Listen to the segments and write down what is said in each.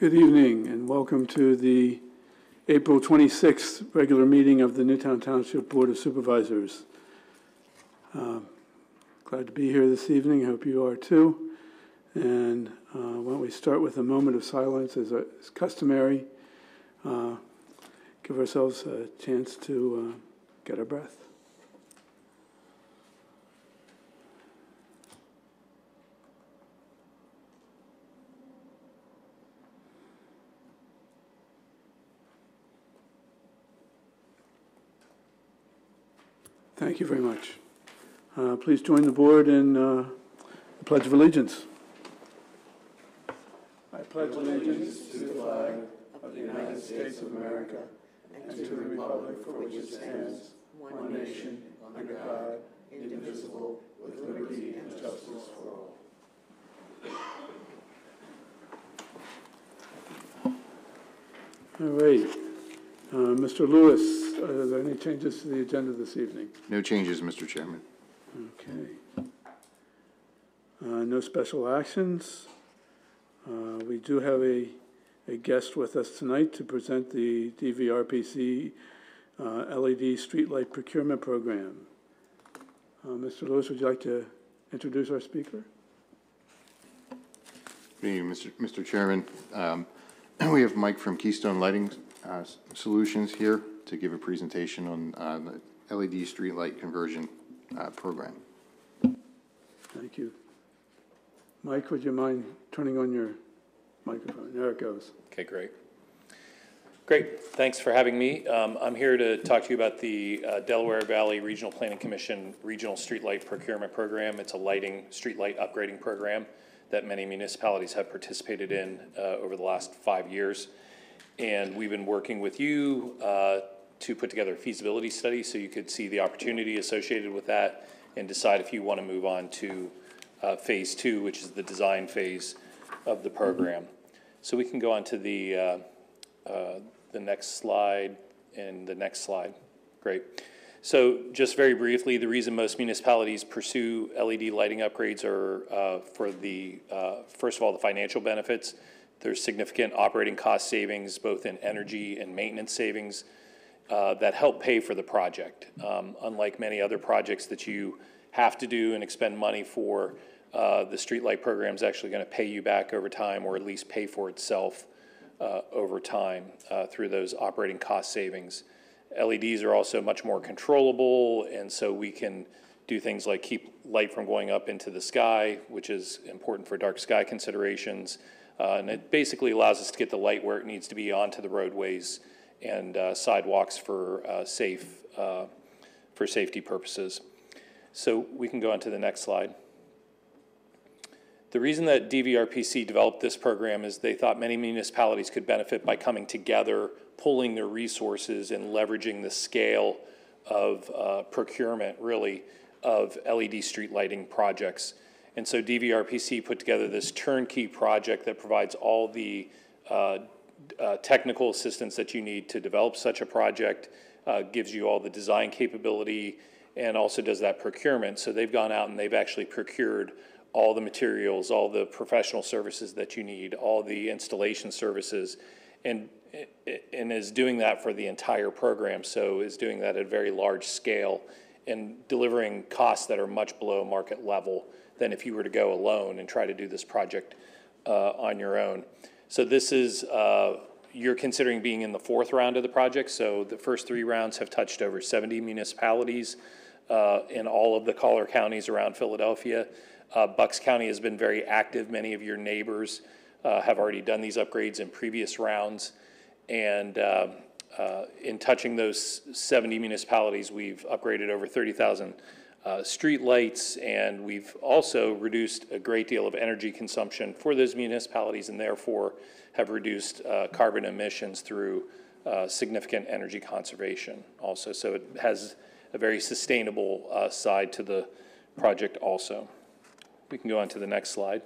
Good evening and welcome to the April 26th regular meeting of the Newtown Township Board of Supervisors. Um, Glad to be here this evening, I hope you are too. And uh, why don't we start with a moment of silence as is customary. Uh, Give ourselves a chance to uh, get our breath. Thank you very much. Uh, Please join the board in uh, the Pledge of Allegiance. I pledge allegiance to the flag of the United States of America and to the republic for which it stands, one nation, under God, indivisible, with liberty and justice for all. All right. Uh, Mr. Lewis, are there any changes to the agenda this evening? No changes, Mr. Chairman. Okay. Uh, No special actions. Uh, We do have a, a guest with us tonight to present the DVRPC uh, LED streetlight procurement program. Uh, Mr. Lewis, would you like to introduce our speaker? Good evening, Mr. Mr. Chairman. Um, We have Mike from Keystone Lighting uh, Solutions here to give a presentation on uh, the LED streetlight conversion uh, program. Thank you. Mike, would you mind turning on your microphone? There it goes. Okay, great. Great, thanks for having me. Um, I'm here to talk to you about the uh, Delaware Valley Regional Planning Commission Regional Streetlight Procurement Program. It's a lighting, streetlight upgrading program that many municipalities have participated in uh, over the last five years. And we've been working with you uh, to put together a feasibility study so you could see the opportunity associated with that and decide if you want to move on to uh, phase two, which is the design phase of the program. So we can go on to the, uh, uh, the next slide and the next slide. Great. So just very briefly, the reason most municipalities pursue LED lighting upgrades are uh, for the, uh, first of all, the financial benefits. There's significant operating cost savings, both in energy and maintenance savings, uh, that help pay for the project. Um, Unlike many other projects that you have to do and expend money for, uh, the streetlight program is actually going to pay you back over time, or at least pay for itself uh, over time uh, through those operating cost savings. LEDs are also much more controllable, and so we can do things like keep light from going up into the sky, which is important for dark sky considerations. Uh, and it basically allows us to get the light where it needs to be onto the roadways and uh, sidewalks for uh, safe uh, for safety purposes. So we can go on to the next slide. The reason that DVRPC developed this program is they thought many municipalities could benefit by coming together, pulling their resources and leveraging the scale of uh, procurement, really, of LED street lighting projects. And so DVRPC put together this turnkey project that provides all the uh, uh, technical assistance that you need to develop such a project, uh, gives you all the design capability, and also does that procurement. So they've gone out and they've actually procured all the materials, all the professional services that you need, all the installation services, and and is doing that for the entire program. So is doing that at a very large scale and delivering costs that are much below market level than if you were to go alone and try to do this project uh, on your own. So this is uh, you're considering being in the fourth round of the project. So the first three rounds have touched over 70 municipalities uh, in all of the collar counties around Philadelphia. Uh, Bucks County has been very active. Many of your neighbors uh, have already done these upgrades in previous rounds. And uh, in touching those 70 municipalities, we've upgraded over 30,000 uh, street lights, and we've also reduced a great deal of energy consumption for those municipalities and therefore have reduced uh, carbon emissions through uh, significant energy conservation also. So it has a very sustainable uh, side to the project also. We can go on to the next slide.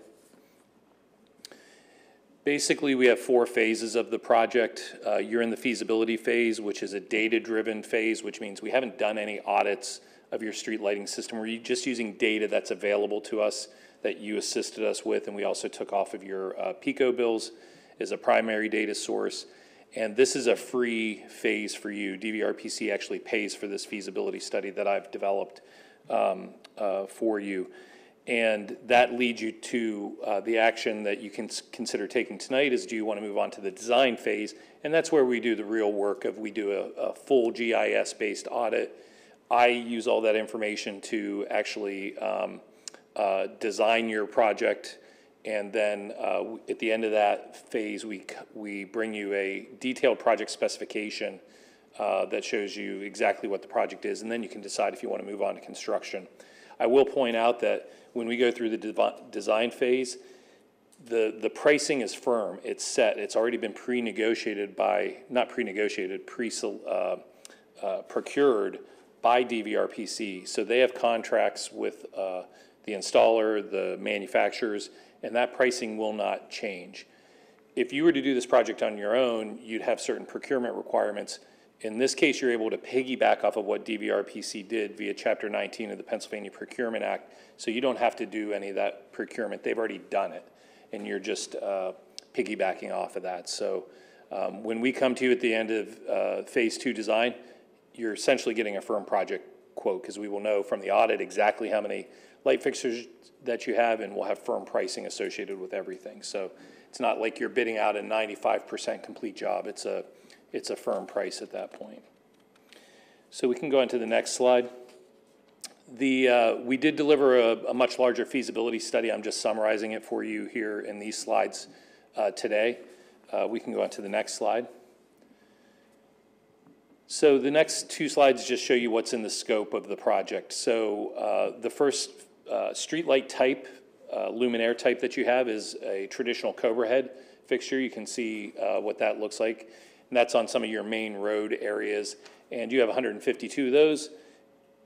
Basically, we have four phases of the project. Uh, you're in the feasibility phase, which is a data-driven phase, which means we haven't done any audits of your street lighting system. We're just using data that's available to us that you assisted us with, and we also took off of your uh, PECO bills. as a primary data source. And this is a free phase for you. DVRPC actually pays for this feasibility study that I've developed um, uh, for you. And that leads you to uh, the action that you can consider taking tonight is do you want to move on to the design phase? And that's where we do the real work of, we do a, a full GIS-based audit. I use all that information to actually um, uh, design your project. And then uh, at the end of that phase, we, we bring you a detailed project specification uh, that shows you exactly what the project is, and then you can decide if you want to move on to construction. I will point out that when we go through the design phase, the, the pricing is firm, it's set, it's already been pre-negotiated by, not pre-negotiated, pre, uh, uh, procured by DVRPC. So they have contracts with, uh, the installer, the manufacturers, and that pricing will not change. If you were to do this project on your own, you'd have certain procurement requirements. In this case, you're able to piggyback off of what DVRPC did via Chapter 19 of the Pennsylvania Procurement Act. So you don't have to do any of that procurement. They've already done it. And you're just uh, piggybacking off of that. So um, when we come to you at the end of uh, Phase 2 design, you're essentially getting a firm project quote because we will know from the audit exactly how many light fixtures that you have and we'll have firm pricing associated with everything. So it's not like you're bidding out a 95% complete job. It's a, it's a firm price at that point. So we can go into the next slide. The, uh, we did deliver a, a much larger feasibility study. I'm just summarizing it for you here in these slides uh, today. Uh, We can go on to the next slide. So the next two slides just show you what's in the scope of the project. So uh, the first uh, streetlight type, uh, luminaire type that you have is a traditional Cobra head fixture. You can see uh, what that looks like. And that's on some of your main road areas. And you have 152 of those.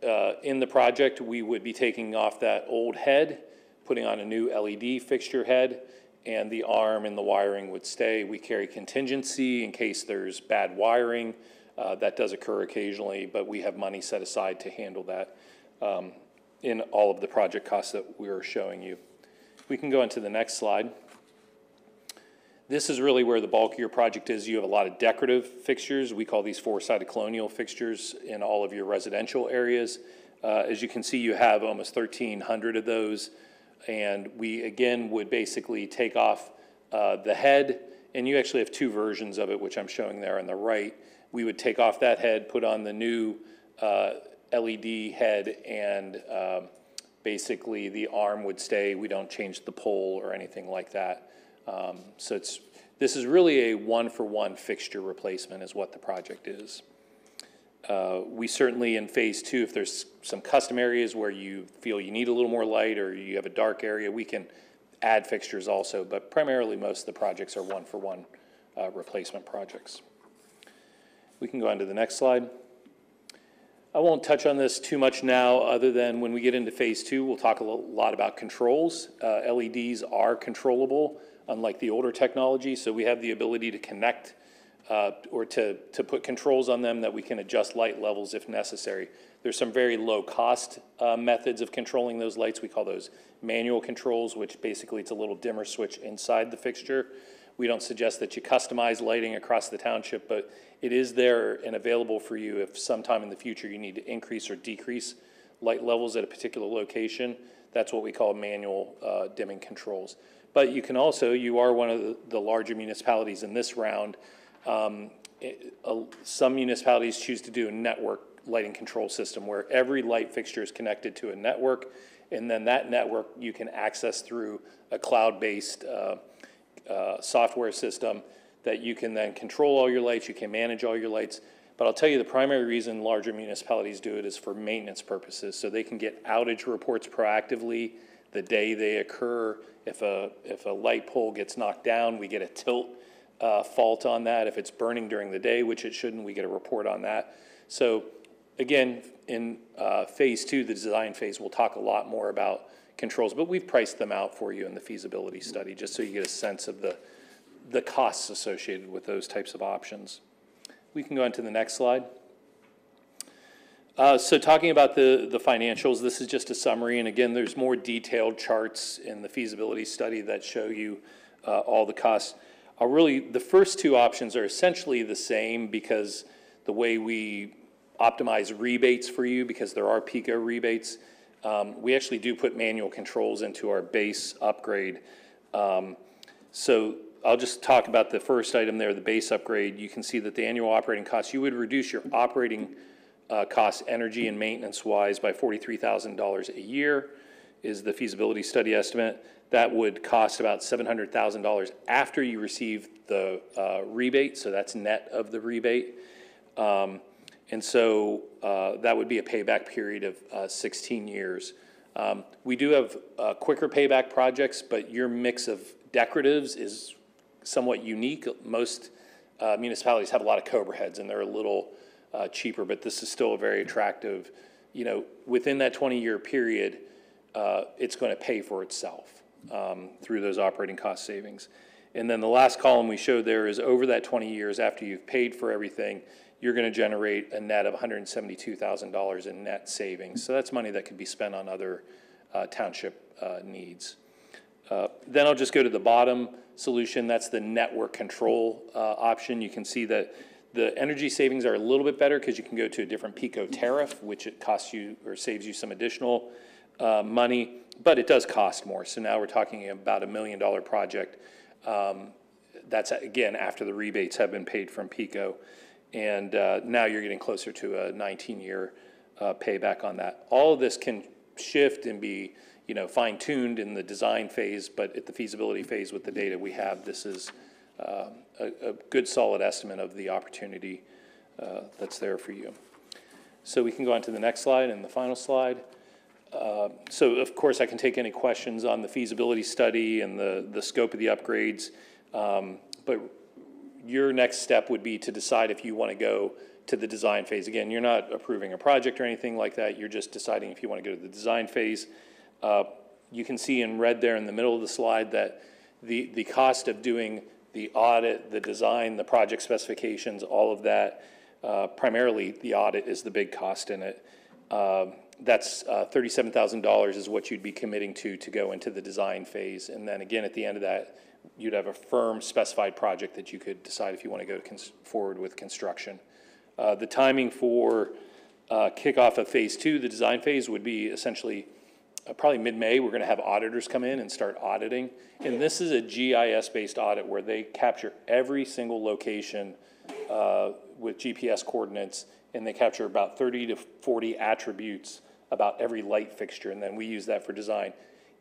Uh, In the project, we would be taking off that old head, putting on a new LED fixture head, and the arm and the wiring would stay. We carry contingency in case there's bad wiring. Uh, That does occur occasionally, but we have money set aside to handle that um, in all of the project costs that we're showing you. We can go into the next slide. This is really where the bulk of your project is. You have a lot of decorative fixtures. We call these four-sided colonial fixtures in all of your residential areas. Uh, As you can see, you have almost 1,300 of those. And we, again, would basically take off uh, the head, and you actually have two versions of it, which I'm showing there on the right. We would take off that head, put on the new uh, LED head, and um, basically the arm would stay. We don't change the pole or anything like that. Um, So it's, this is really a one-for-one fixture replacement is what the project is. Uh, We certainly, in Phase Two, if there's some custom areas where you feel you need a little more light or you have a dark area, we can add fixtures also, but primarily, most of the projects are one-for-one uh, replacement projects. We can go on to the next slide. I won't touch on this too much now, other than when we get into Phase Two, we'll talk a lot about controls. Uh, LEDs are controllable, unlike the older technology, so we have the ability to connect uh, or to, to put controls on them that we can adjust light levels if necessary. There's some very low-cost uh, methods of controlling those lights. We call those manual controls, which basically it's a little dimmer switch inside the fixture. We don't suggest that you customize lighting across the township, but it is there and available for you if sometime in the future you need to increase or decrease light levels at a particular location. That's what we call manual uh, dimming controls. But you can also, you are one of the- larger municipalities in this round. Um, it- uh, Some municipalities choose to do a network lighting control system where every light fixture is connected to a network. And then that network you can access through a cloud-based uh, uh, software system that you can then control all your lights, you can manage all your lights. But I'll tell you, the primary reason larger municipalities do it is for maintenance purposes, so they can get outage reports proactively the day they occur. If a, if a light pole gets knocked down, we get a tilt uh, fault on that. If it's burning during the day, which it shouldn't, we get a report on that. So again, in uh, Phase Two, the design phase, we'll talk a lot more about controls, but we've priced them out for you in the feasibility study, just so you get a sense of the, the costs associated with those types of options. We can go on to the next slide. Uh, So talking about the, the financials, this is just a summary, and again, there's more detailed charts in the feasibility study that show you uh, all the costs. I'll really, the first two options are essentially the same because the way we optimize rebates for you, because there are PECO rebates, um, we actually do put manual controls into our base upgrade. Um, So I'll just talk about the first item there, the base upgrade. You can see that the annual operating costs, you would reduce your operating uh, costs, energy and maintenance-wise, by $43,000 a year is the feasibility study estimate. That would cost about $700,000 after you receive the uh, rebate, so that's net of the rebate. Um, And so uh, that would be a payback period of uh, 16 years. Um, We do have uh, quicker payback projects, but your mix of decoratives is somewhat unique. Most uh, municipalities have a lot of Cobra heads, and they're a little uh, cheaper, but this is still a very attractive, you know, within that 20-year period, uh, it's going to pay for itself um, through those operating cost savings. And then the last column we showed there is over that 20 years, after you've paid for everything, you're going to generate a net of $172,000 in net savings. So that's money that could be spent on other uh, township uh, needs. Uh, Then I'll just go to the bottom solution, that's the network control uh, option. You can see that the energy savings are a little bit better because you can go to a different PECO tariff, which it costs you or saves you some additional uh, money, but it does cost more. So now we're talking about a million dollar project. Um, That's, again, after the rebates have been paid from PECO. And uh, now you're getting closer to a 19-year uh, payback on that. All of this can shift and be, you know, fine-tuned in the design phase, but at the feasibility phase with the data we have, this is um, a, a good solid estimate of the opportunity uh, that's there for you. So we can go on to the next slide and the final slide. Uh, So of course, I can take any questions on the feasibility study and the, the scope of the upgrades. Um, But your next step would be to decide if you want to go to the design phase. Again, you're not approving a project or anything like that, you're just deciding if you want to go to the design phase. Uh, You can see in red there in the middle of the slide that the, the cost of doing the audit, the design, the project specifications, all of that, uh, primarily the audit is the big cost in it. Um, That's uh, $37,000 is what you'd be committing to, to go into the design phase. And then again, at the end of that, you'd have a firm specified project that you could decide if you want to go forward with construction. Uh, The timing for uh, kickoff of phase two, the design phase, would be essentially uh, probably mid-May, we're going to have auditors come in and start auditing. And this is a GIS-based audit where they capture every single location uh, with GPS coordinates, and they capture about 30 to 40 attributes about every light fixture, and then we use that for design.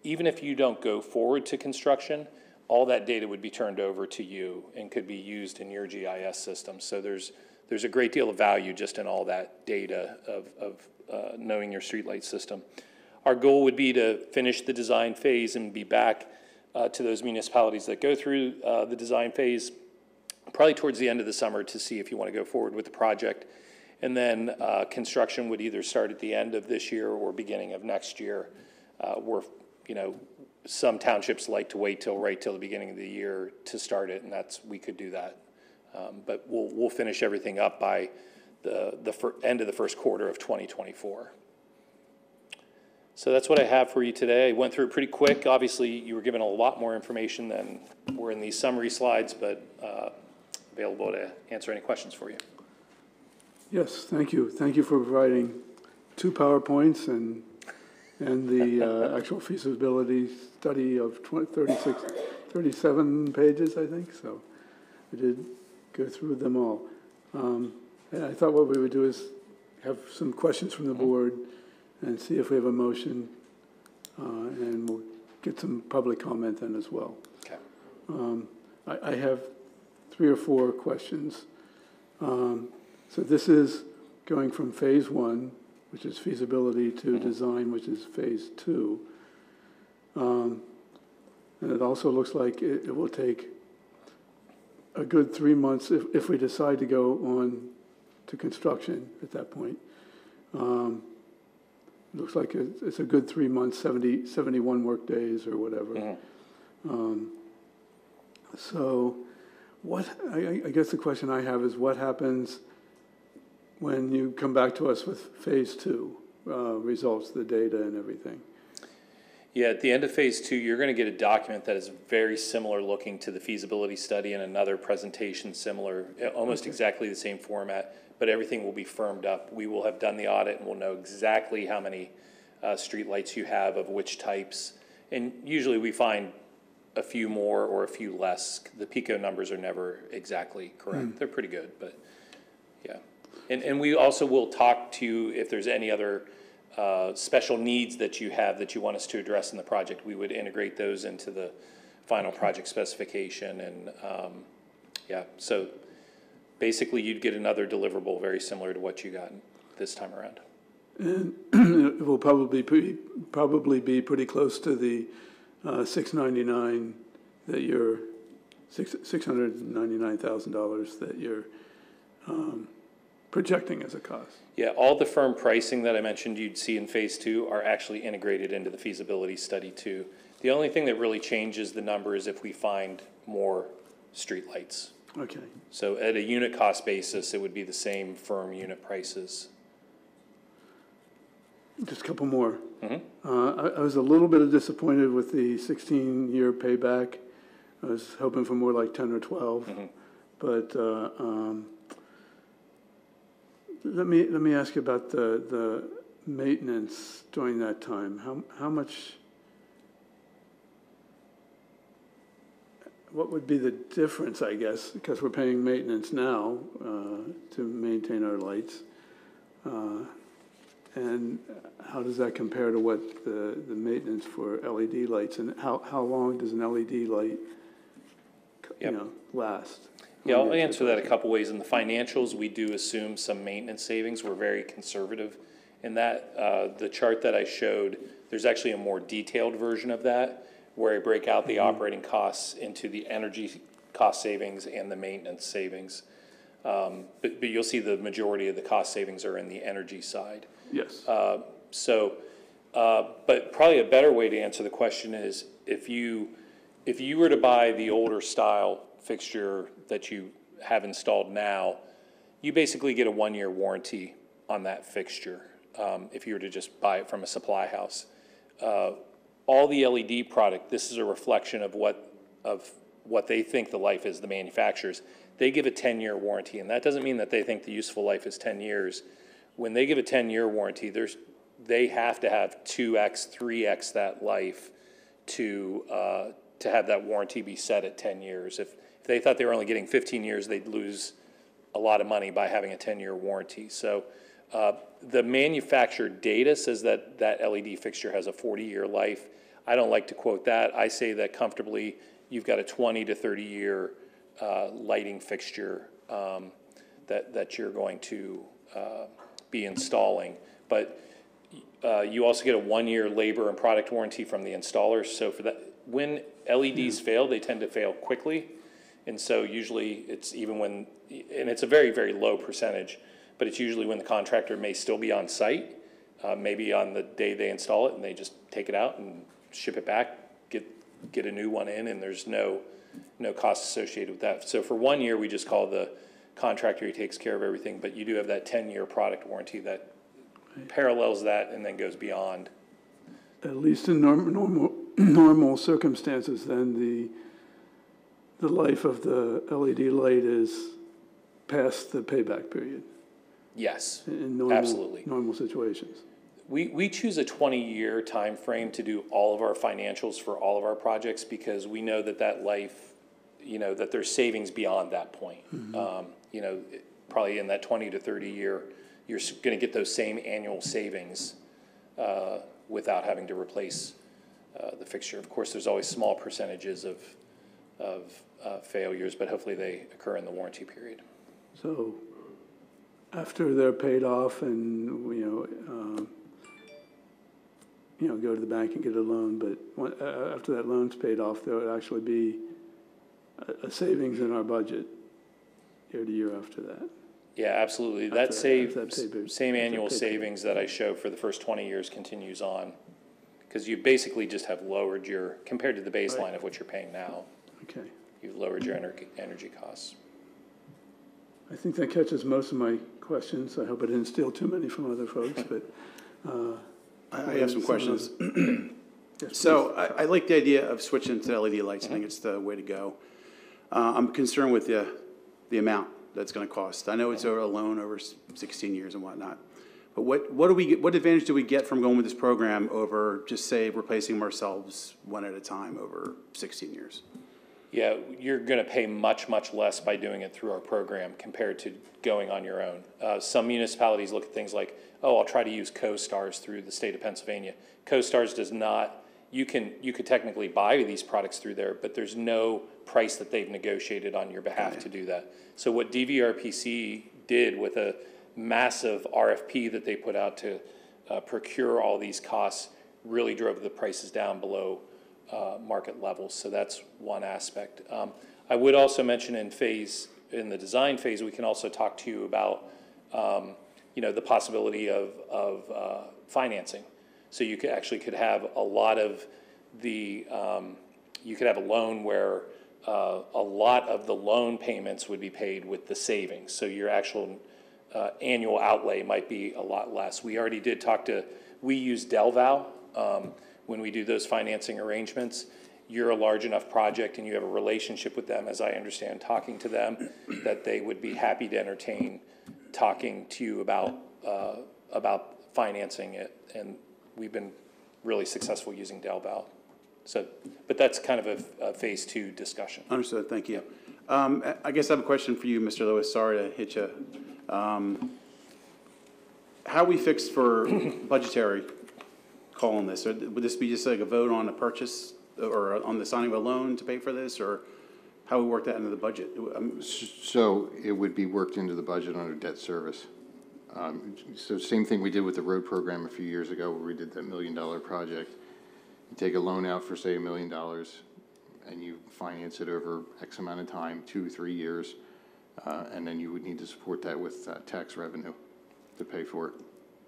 Even if you don't go forward to construction, all that data would be turned over to you and could be used in your GIS system. So there's, there's a great deal of value just in all that data of, of uh, knowing your streetlight system. Our goal would be to finish the design phase and be back uh, to those municipalities that go through uh, the design phase probably towards the end of the summer to see if you want to go forward with the project. And then uh, construction would either start at the end of this year or beginning of next year. Uh, We're, you know, some townships like to wait till, right till the beginning of the year to start it, and that's, we could do that. Um, But we'll, we'll finish everything up by the, the fir- end of the first quarter of 2024. So that's what I have for you today. I went through it pretty quick. Obviously, you were given a lot more information than were in these summary slides, but uh, available to answer any questions for you. Yes, thank you. Thank you for providing two PowerPoints and, and the uh, actual feasibility study of 20 36, 37 pages, I think, so we did go through them all. Um, And I thought what we would do is have some questions from the board and see if we have a motion, uh, and we'll get some public comment then as well. Okay. Um, I, I have three or four questions. Um, So this is going from phase one, which is feasibility, to design, which is phase two. Um, And it also looks like it, it will take a good three months if, if we decide to go on to construction at that point. Um, it Looks like it's, it's a good three months, 70, 71 work days or whatever. Mhm. Um, So what, I, I- I guess the question I have is what happens when you come back to us with phase two, uh, results, the data and everything? Yeah, at the end of phase two, you're gonna get a document that is very similar looking to the feasibility study and another presentation similar, almost exactly the same format, but everything will be firmed up. We will have done the audit and we'll know exactly how many, uh, streetlights you have of which types. And usually we find a few more or a few less. The PECO numbers are never exactly correct. They're pretty good, but, yeah. And, and we also will talk to you if there's any other uh, special needs that you have that you want us to address in the project. We would integrate those into the final project specification and, um, yeah, so basically you'd get another deliverable very similar to what you got this time around. And It will probably be, probably be pretty close to the uh, 699 that you're, six $699,000 that you're um, projecting as a cost. Yeah, all the firm pricing that I mentioned you'd see in phase two are actually integrated into the feasibility study too. The only thing that really changes the number is if we find more streetlights. Okay. So at a unit cost basis, it would be the same firm unit prices. Just a couple more. Mhm. Uh, I, I was a little bit disappointed with the sixteen-year payback. I was hoping for more like ten or twelve. Mhm. But, uh, um, let me, let me ask you about the, the maintenance during that time. How, how much, what would be the difference, I guess, because we're paying maintenance now, uh, to maintain our lights? Uh, And how does that compare to what the, the maintenance for LED lights? And how, how long does an LED light, you Yep. know, last? Yeah, I'll answer that a couple ways. In the financials, we do assume some maintenance savings. We're very conservative in that. Uh, the chart that I showed, there's actually a more detailed version of that where I break out the operating costs into the energy cost savings and the maintenance savings. Um, but, but you'll see the majority of the cost savings are in the energy side. Yes. Uh, So, uh, but probably a better way to answer the question is, if you, if you were to buy the older style fixture that you have installed now, you basically get a one-year warranty on that fixture, um, if you were to just buy it from a supply house. Uh, All the LED product, this is a reflection of what, of what they think the life is, the manufacturers. They give a ten-year warranty, and that doesn't mean that they think the useful life is ten years when they give a ten-year warranty, there's, they have to have two X, three X that life to, uh, to have that warranty be set at ten years. If, if they thought they were only getting fifteen years, they'd lose a lot of money by having a ten-year warranty. So, uh, the manufacturer data says that that LED fixture has a forty-year life. I don't like to quote that. I say that comfortably, you've got a twenty to thirty-year, uh, lighting fixture, um, that, that you're going to, uh, be installing. But uh, you also get a one-year labor and product warranty from the installers. So for that, when LEDs fail, they tend to fail quickly. And so usually it's even when, and it's a very, very low percentage, but it's usually when the contractor may still be on site, uh, maybe on the day they install it and they just take it out and ship it back, get, get a new one in and there's no, no cost associated with that. So for one year, we just call the contractor who takes care of everything, but you do have that ten-year product warranty that parallels that and then goes beyond. At least in norm, normal, normal circumstances, then the, the life of the LED light is past the payback period Yes, in normal, Absolutely. normal situations. we, we choose a twenty-year time frame to do all of our financials for all of our projects because we know that that life, you know, that there's savings beyond that point. Um, you know, it- probably in that twenty to thirty year, you're gonna get those same annual savings, uh, without having to replace, uh, the fixture. Of course, there's always small percentages of, of, uh, failures, but hopefully they occur in the warranty period. So after they're paid off and, you know, um, you know, go to the bank and get a loan, but when- uh, after that loan's paid off, there would actually be a, a savings in our budget year to year after that. Yeah, absolutely. After- That save, after that pay period- same after annual pay period. savings that I show for the first twenty years continues on. Cause you basically just have lowered your, compared to the baseline of what you're paying now, Okay. You've lowered your energy, energy costs. I think that catches most of my questions. I hope I didn't steal too many from other folks, but, uh, I I have some questions. So I, I like the idea of switching to LED lights. I think it's the way to go. Uh, I'm concerned with the, the amount that's gonna cost. I know it's over a loan over sixteen years and whatnot. But what, what do we, get- what advantage do we get from going with this program over, just say, replacing them ourselves one at a time over sixteen years? Yeah, you're gonna pay much, much less by doing it through our program compared to going on your own. Uh, some municipalities look at things like, oh, I'll try to use COSTARS through the state of Pennsylvania. COSTARS does not, you can, you could technically buy these products through there, but there's no price that they've negotiated on your behalf to do that. So what DVRPC did with a massive RFP that they put out to uh, procure all these costs really drove the prices down below uh, market levels, so that's one aspect. Um, I would also mention in phase, in the design phase, we can also talk to you about, um, you know, the possibility of, of uh, financing. So you could, actually could have a lot of the, um, you could have a loan where uh, a lot of the loan payments would be paid with the savings. So your actual uh, annual outlay might be a lot less. We already did talk to, we use Delval um, when we do those financing arrangements. You're a large enough project and you have a relationship with them, as I understand, talking to them, that they would be happy to entertain talking to you about, uh, about financing it. And we've been really successful using Delval. So, but that's kind of a, a phase two discussion. Understood, thank you. Um, I- guess I have a question for you, Mr. Lewis, sorry to hit you. Um, How we fixed for budgetary calling this? Or Would this be just like a vote on a purchase or on the signing of a loan to pay for this, or how we work that into the budget? Um, So it would be worked into the budget under debt service. Um, So same thing we did with the road program a few years ago, where we did that million-dollar project. You take a loan out for, say, a million dollars, and you finance it over X amount of time, two, three years, uh, and then you would need to support that with uh, tax revenue to pay for it.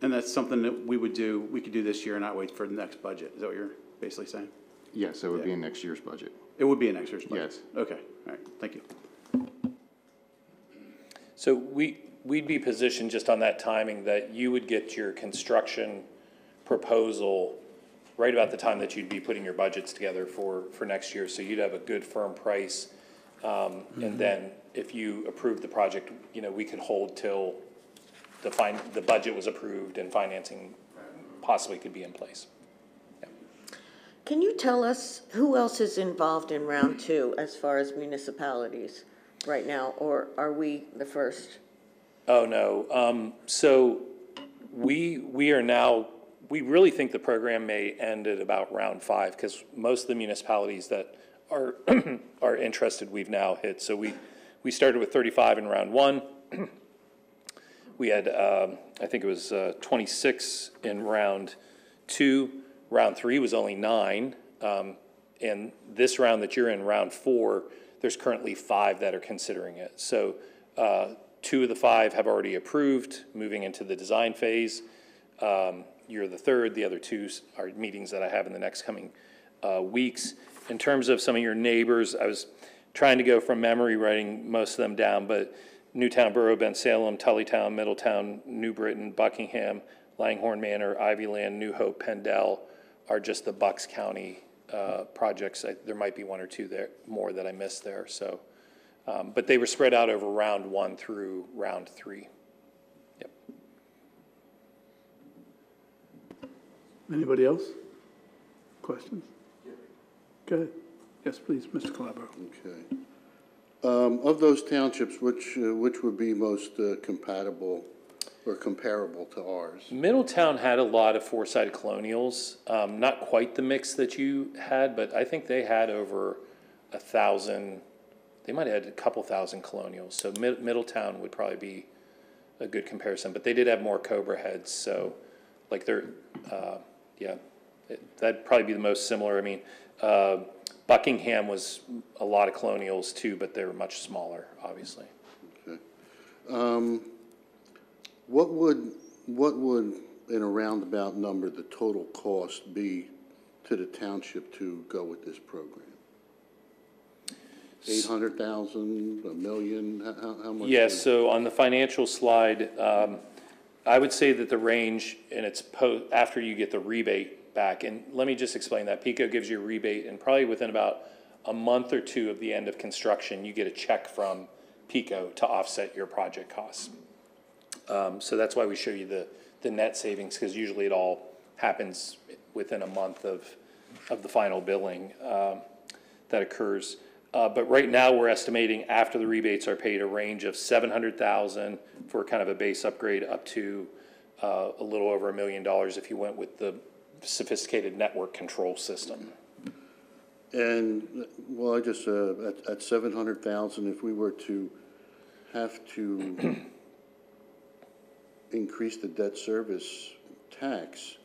And that's something that we would do, we could do this year and not wait for the next budget, is that what you're basically saying? Yes, that would be in next year's budget. It would be an next year's budget? Yes. Okay, all right, thank you. So we, we'd be positioned just on that timing that you would get your construction proposal right about the time that you'd be putting your budgets together for, for next year. So you'd have a good firm price. Um, and then if you approve the project, you know, we could hold till the fin, the budget was approved and financing possibly could be in place. Can you tell us who else is involved in round two as far as municipalities right now, or are we the first? Oh, no. Um, so we, we are now, we really think the program may end at about round five because most of the municipalities that are, are interested, we've now hit. So we, we started with thirty-five in round one. We had, um, I think it was, uh, twenty-six in round two. Round three was only nine. Um, and this round that you're in, round four, there's currently five that are considering it. So, uh, two of the five have already approved, moving into the design phase. Um, you're the third, the other two are meetings that I have in the next coming, uh, weeks. In terms of some of your neighbors, I was trying to go from memory, writing most of them down, but Newtown Borough, Bensalem, Tullytown, Middletown, New Britain, Buckingham, Langhorne Manor, Ivyland, New Hope, Penndel are just the Bucks County, uh, projects. I- There might be one or two there, more that I missed there, so. Um, but they were spread out over round one through round three. Yep. Anybody else? Questions? Go ahead. Yes, please, Mr. Calabro. Okay. Um, Of those townships, which, uh, which would be most uh, compatible or comparable to ours? Middletown had a lot of four-sided colonials, um, not quite the mix that you had, but I think they had over a thousand, they might have had a couple thousand colonials, so Mid- Middletown would probably be a good comparison, but they did have more Cobra heads, so, like, they're, uh, yeah, it- that'd probably be the most similar, I mean, uh, Buckingham was a lot of colonials too, but they were much smaller, obviously. Okay. What would, what would, in a roundabout number, the total cost be to the township to go with this program? Eight hundred thousand, a million, how- how, much? Yes, is- so on the financial slide, um, I would say that the range, and it's after you get the rebate back. And let me just explain that. PECO gives you a rebate, and probably within about a month or two of the end of construction, you get a check from PECO to offset your project costs. Um, so that's why we show you the, the net savings, because usually it all happens within a month of, of the final billing, um, that occurs. Uh, but right now, we're estimating after the rebates are paid, a range of seven hundred thousand for kind of a base upgrade up to, uh, a little over a million dollars if you went with the sophisticated network control system. And, well, I just, uh, at, at seven hundred thousand, if we were to have to increase the debt service tax,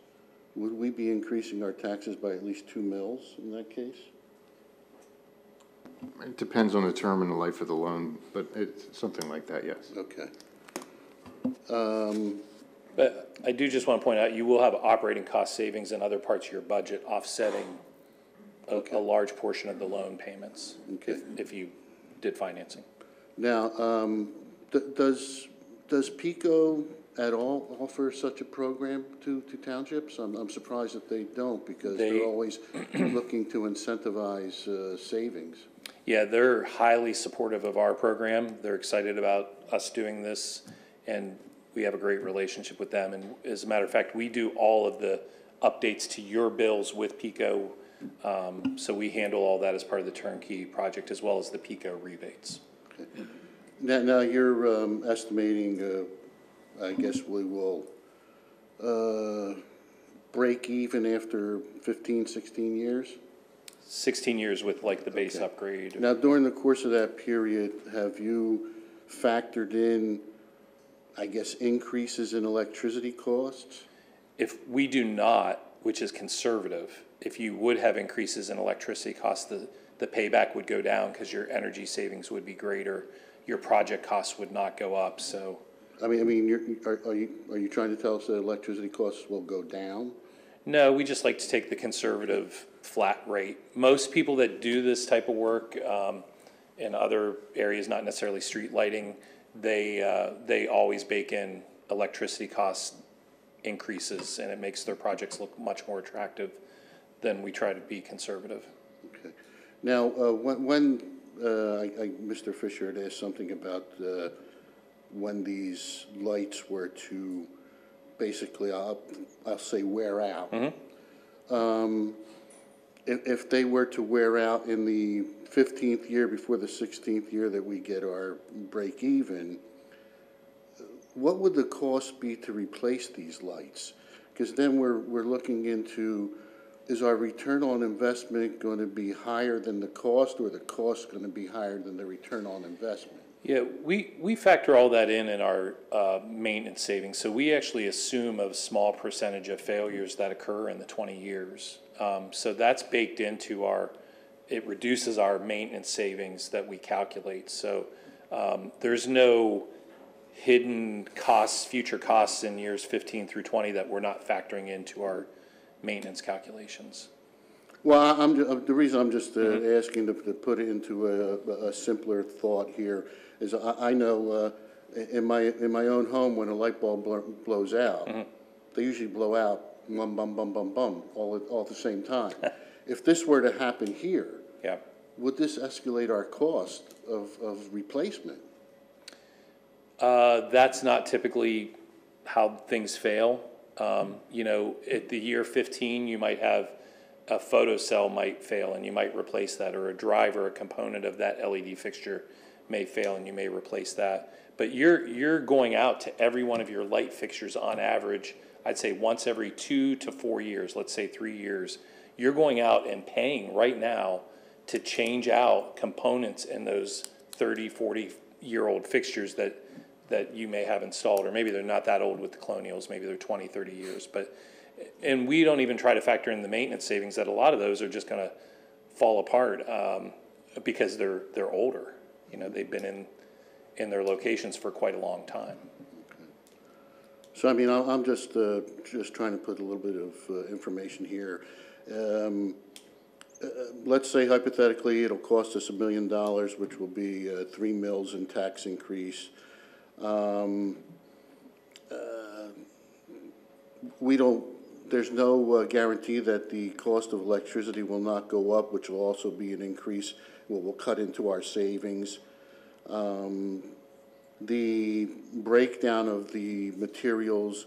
would we be increasing our taxes by at least two mils in that case? It depends on the term and the life of the loan, but it's something like that, yes. Okay. But I do just want to point out, you will have operating cost savings in other parts of your budget offsetting a, a large portion of the loan payments. Okay. If, if you did financing. Now, um, d- does, does PECO at all offer such a program to, to townships? I'm, I'm surprised that they don't, because They- they're always looking to incentivize, uh, savings. Yeah, they're highly supportive of our program. They're excited about us doing this, and we have a great relationship with them. And as a matter of fact, we do all of the updates to your bills with PECO. Um, so we handle all that as part of the turnkey project, as well as the PECO rebates. Now, now you're, um, estimating, uh, I guess we will, uh, break even after 15, 16 years? Sixteen years with like the base Okay. upgrade. Now, during the course of that period, have you factored in, I guess, increases in electricity costs? If we do not, which is conservative, if you would have increases in electricity costs, the, the payback would go down because your energy savings would be greater. Your project costs would not go up, so. I mean, I mean, you're, are, are you, are you trying to tell us that electricity costs will go down? No, we just like to take the conservative flat rate. Most people that do this type of work, um, in other areas, not necessarily street lighting, they, uh, they always bake in electricity cost increases and it makes their projects look much more attractive than we try to be conservative. Okay. Now, uh, when, when, uh, I, I, Mr. Fisher had asked something about, uh, when these lights were to basically, I'll, I'll say wear out. Um, if, if they were to wear out in the fifteenth year before the sixteenth year that we get our break even, what would the cost be to replace these lights? Because then we're, we're looking into, is our return on investment going to be higher than the cost, or the cost going to be higher than the return on investment? Yeah, we, we factor all that in in our uh, maintenance savings. So we actually assume a small percentage of failures that occur in the 20 years. Um, So that's baked into our, it reduces our maintenance savings that we calculate. So um, there's no hidden costs, future costs in years 15 through 20 that we're not factoring into our maintenance calculations. Well, I- I'm, ju- uh, the reason I'm just uh, asking to, to put it into a, a simpler thought here is I, I know, uh, in my, in my own home, when a light bulb bl- blows out, they usually blow out bum, bum, bum, bum, bum, all, at- all at the same time. If this were to happen here, Yeah. would this escalate our cost of, of replacement? Uh, that's not typically how things fail. Um, you know, at the year fifteen, you might have, a photo cell might fail and you might replace that, or a drive or a component of that LED fixture may fail and you may replace that. But you're, you're going out to every one of your light fixtures on average, I'd say once every two to four years, let's say three years. You're going out and paying right now to change out components in those 30, 40-year-old fixtures that, that you may have installed, or maybe they're not that old with the colonials, maybe they're 20, 30 years, but, and we don't even try to factor in the maintenance savings, that a lot of those are just gonna fall apart, um, because they're, they're older. You know, they've been in, in their locations for quite a long time. So, I mean, I- I'm just, uh, just trying to put a little bit of uh, information here. Um, uh, Let's say hypothetically, it'll cost us a million dollars, which will be uh, three mills in tax increase. Um, uh, We don't, there's no uh, guarantee that the cost of electricity will not go up, which will also be an increase, what will cut into our savings. Um, The breakdown of the materials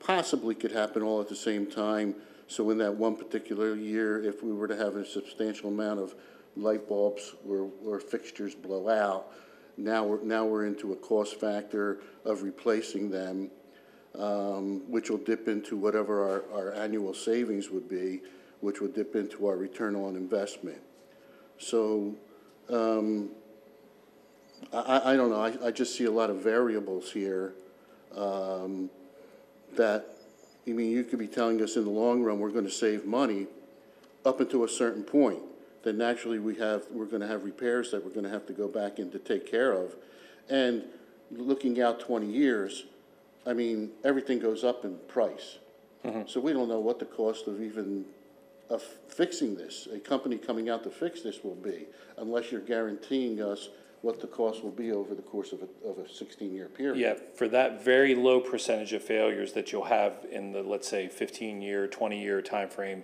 possibly could happen all at the same time. So in that one particular year, if we were to have a substantial amount of light bulbs or, or fixtures blow out, now we're, now we're into a cost factor of replacing them, um, which will dip into whatever our, our annual savings would be, which would dip into our return on investment. So, um, I, I, don't know, I, I just see a lot of variables here, um, that, I mean, you could be telling us in the long run, we're gonna save money up until a certain point. Then naturally, we have, we're gonna have repairs that we're gonna have to go back in to take care of. And looking out twenty years, I mean, everything goes up in price. So we don't know what the cost of even, of fixing this, a company coming out to fix this will be, unless you're guaranteeing us what the cost will be over the course of a, of a sixteen-year period. Yeah, for that very low percentage of failures that you'll have in the, let's say, fifteen-year, twenty-year timeframe,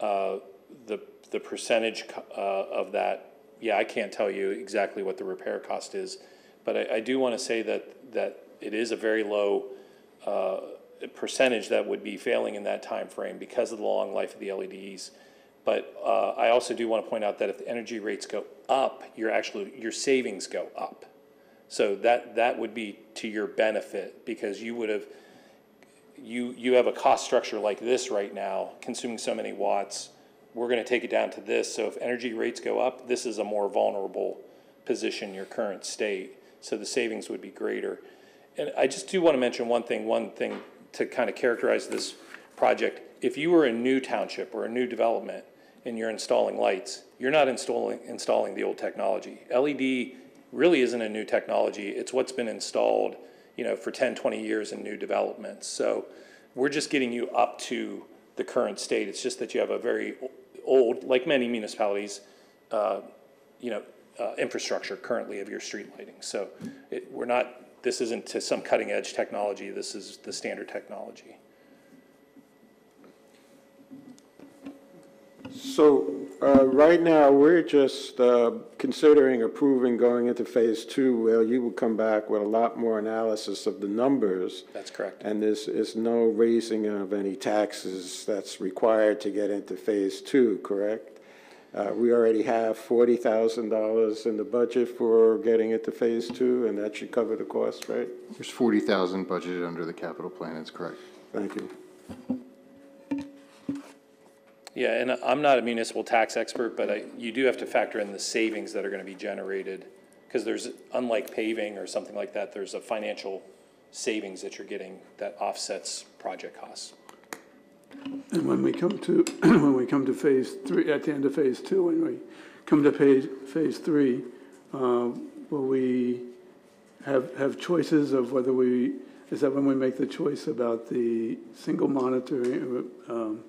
uh, the, the percentage, uh, of that, yeah, I can't tell you exactly what the repair cost is, but I, I do wanna say that, that it is a very low, uh, percentage that would be failing in that time frame because of the long life of the LEDs. But, uh, I also do wanna point out that if the energy rates go up, your actually, your savings go up. So that, that would be to your benefit, because you would have, you, you have a cost structure like this right now, consuming so many watts. We're gonna take it down to this, so if energy rates go up, this is a more vulnerable position your current state, so the savings would be greater. And I just do wanna mention one thing, one thing to kind of characterize this project. If you were a new township or a new development and you're installing lights, you're not installing, installing the old technology. LED really isn't a new technology, it's what's been installed, you know, for 10, 20 years in new developments. So we're just getting you up to the current state, it's just that you have a very old, like many municipalities, uh, you know, uh, infrastructure currently of your street lighting. So it, we're not, this isn't to some cutting edge technology, this is the standard technology. So, uh, right now, we're just, uh, considering approving going into phase two, where you will come back with a lot more analysis of the numbers. That's correct. And there's, is no raising of any taxes that's required to get into phase two, correct? Uh, we already have forty thousand dollars in the budget for getting into phase two, and that should cover the cost, right? There's forty thousand budgeted under the capital plan, that's correct. Thank you. Yeah, and I'm not a municipal tax expert, but I, you do have to factor in the savings that are gonna be generated. Cause there's, unlike paving or something like that, there's a financial savings that you're getting that offsets project costs. And when we come to, when we come to phase three, at the end of phase two, when we come to phase, phase three, uh, will we have, have choices of whether we, is that when we make the choice about the single monitoring, um,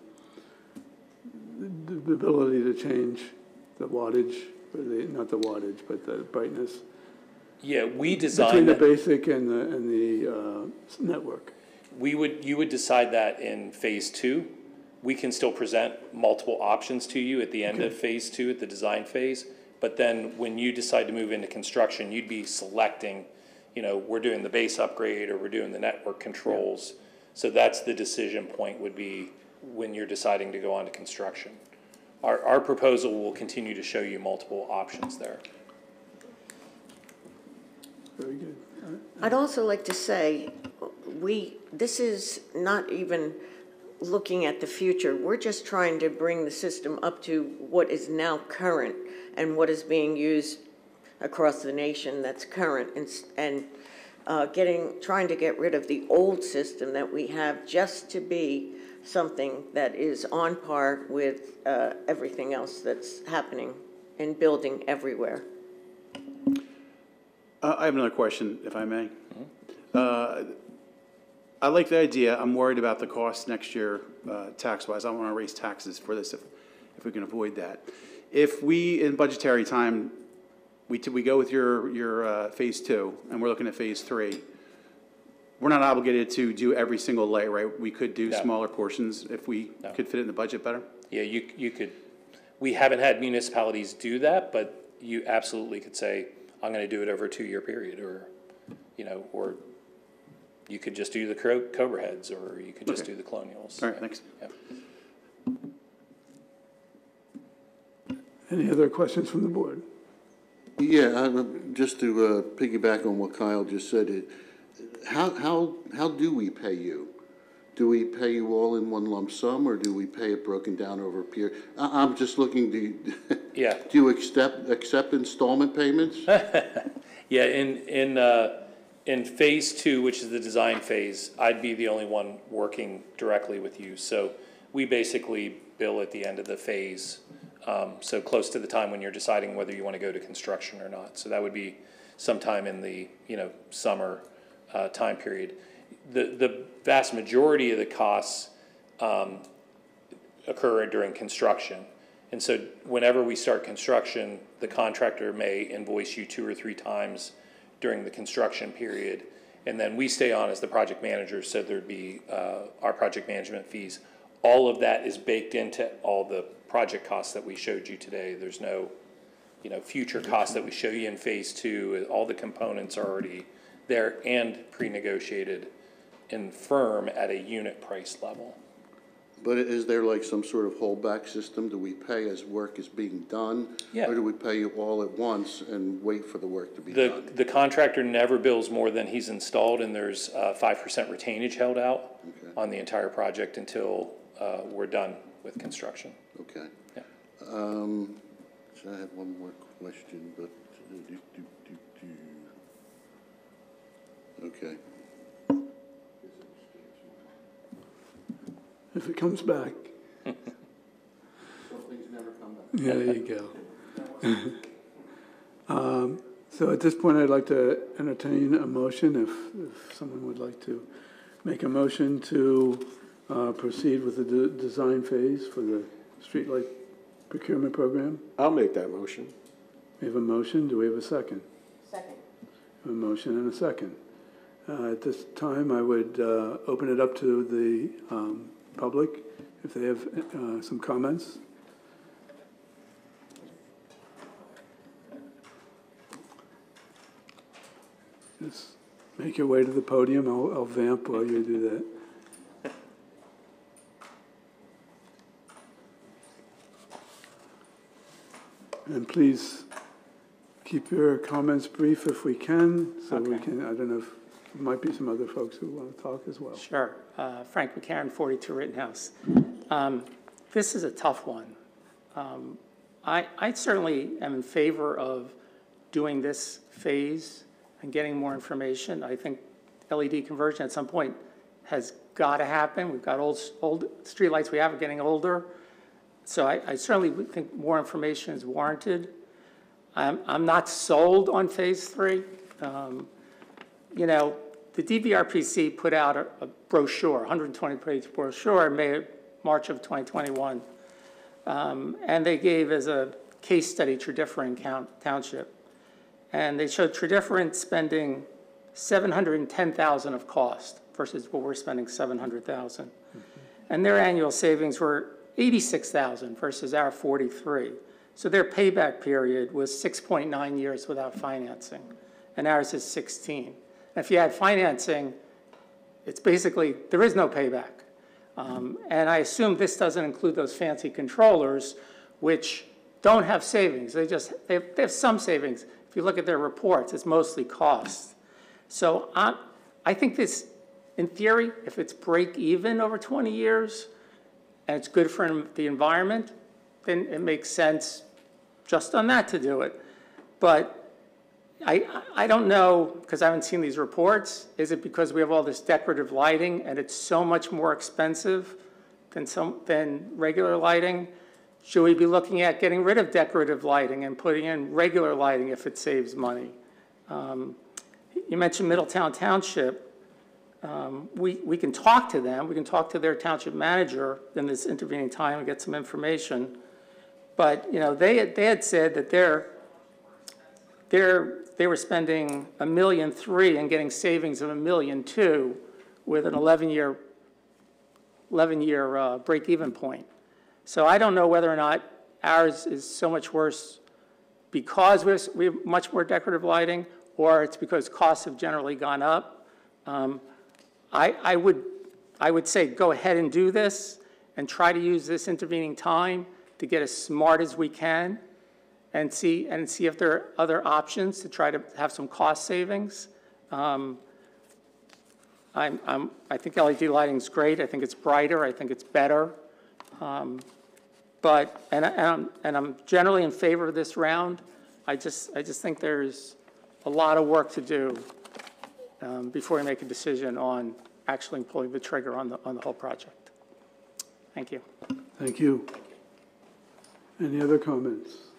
the, ability to change the wattage, or the, not the wattage, but the brightness? Yeah, we Between designed the that, basic and the, and the, uh, s- network? we would, you would decide that in phase two. We can still present multiple options to you at the end of phase two, at the design phase. But then when you decide to move into construction, you'd be selecting, you know, we're doing the base upgrade or we're doing the network controls. So that's the decision point would be when you're deciding to go on to construction. Our, our proposal will continue to show you multiple options there. Very good. I'd also like to say, we, this is not even looking at the future. We're just trying to bring the system up to what is now current and what is being used across the nation that's current and, and uh, getting, trying to get rid of the old system that we have just to be something that is on par with uh, everything else that's happening in building everywhere. Uh, I have another question, if I may. Uh, I like the idea. I'm worried about the cost next year, uh, tax-wise. I want to raise taxes for this if, if we can avoid that. If we, in budgetary time, we, we go with your, your uh, phase two, and we're looking at phase three, we're not obligated to do every single light, right? We could do No. smaller portions if we No. could fit it in the budget better? Yeah, you, you could, we haven't had municipalities do that, but you absolutely could say, I'm gonna do it over a two-year period, or, you know, or you could just do the Cro- Cobra heads, or you could just Okay. do the colonials. All right, thanks. yeah. Any other questions from the board? Yeah, uh, just to uh, piggyback on what Kyle just said, it- how, how, how do we pay you? Do we pay you all in one lump sum, or do we pay it broken down over a period? I, I'm just looking, do you, Yeah. do you accept, accept installment payments? Yeah, in, in, uh, in phase two, which is the design phase, I'd be the only one working directly with you. So we basically bill at the end of the phase, um, so close to the time when you're deciding whether you want to go to construction or not. So that would be sometime in the, you know, summer, uh, time period. The, the vast majority of the costs, um, occur during construction. And so whenever we start construction, the contractor may invoice you two or three times during the construction period. And then we stay on as the project manager, so there'd be, uh, our project management fees. All of that is baked into all the project costs that we showed you today. There's no, you know, future costs that we show you in phase two. All the components are already there and pre-negotiated and firm at a unit price level. But is there like some sort of holdback system? Do we pay as work is being done? Yeah. Or do we pay you all at once and wait for the work to be The, done? the contractor never bills more than he's installed, and there's uh five percent retainage held out Okay. on the entire project until, uh, we're done with construction. Okay. Yeah. Um, so I had one more question, but, uh, do, do, do, do. Okay. If it comes back, Some things never come back. yeah, there you go. Um, So at this point, I'd like to entertain a motion, if, if someone would like to make a motion to uh, proceed with the de- design phase for the streetlight procurement program. I'll make that motion. We have a motion, do we have a second? Second. A motion and a second. Uh, At this time, I would uh, open it up to the um, public, if they have uh, some comments. Just make your way to the podium, I'll I'll vamp while you do that. And please keep your comments brief if we can, so we Okay. can, I don't know if, there might be some other folks who want to talk as well. Sure. Uh, Frank McCarron, 42 Rittenhouse. Um, This is a tough one. Um, I I certainly am in favor of doing this phase and getting more information. I think LED conversion at some point has got to happen. We've got old, old streetlights we have are getting older. So I I certainly think more information is warranted. I'm I'm not sold on Phase Three. Um, you know, the DVRPC put out a a brochure, 120-page brochure in May, March of 2021. Um, And they gave as a case study Tredyffrin Count- Township. And they showed Tredyffrin spending 710,000 of cost versus what we're spending 700,000. And their annual savings were 86,000 versus our 43. So their payback period was 6.9 years without financing, and ours is 16. If you add financing, it's basically, there is no payback. Um, And I assume this doesn't include those fancy controllers, which don't have savings. They just, they have, they have some savings. If you look at their reports, it's mostly costs. So I, I think this, in theory, if it's break even over 20 years, and it's good for the environment, then it makes sense just on that to do it. But I, I don't know, because I haven't seen these reports, is it because we have all this decorative lighting and it's so much more expensive than some, than regular lighting? Should we be looking at getting rid of decorative lighting and putting in regular lighting if it saves money? Um, You mentioned Middletown Township. Um, We, we can talk to them, we can talk to their township manager in this intervening time and get some information. But, you know, they, had- they had said that their, they're, they were spending a million three and getting savings of a million two with an 11-year, 11-year uh, break-even point. So I don't know whether or not ours is so much worse because we're, we have much more decorative lighting, or it's because costs have generally gone up. Um, I, I would, I would say go ahead and do this and try to use this intervening time to get as smart as we can and see, and see if there are other options to try to have some cost savings. Um, I'm, I'm, I think LED lighting is great. I think it's brighter. I think it's better. Um, But, and, and I'm, and I'm generally in favor of this round. I just, I just think there's a lot of work to do um, before we make a decision on actually pulling the trigger on the, on the whole project. Thank you. Thank you. Any other comments?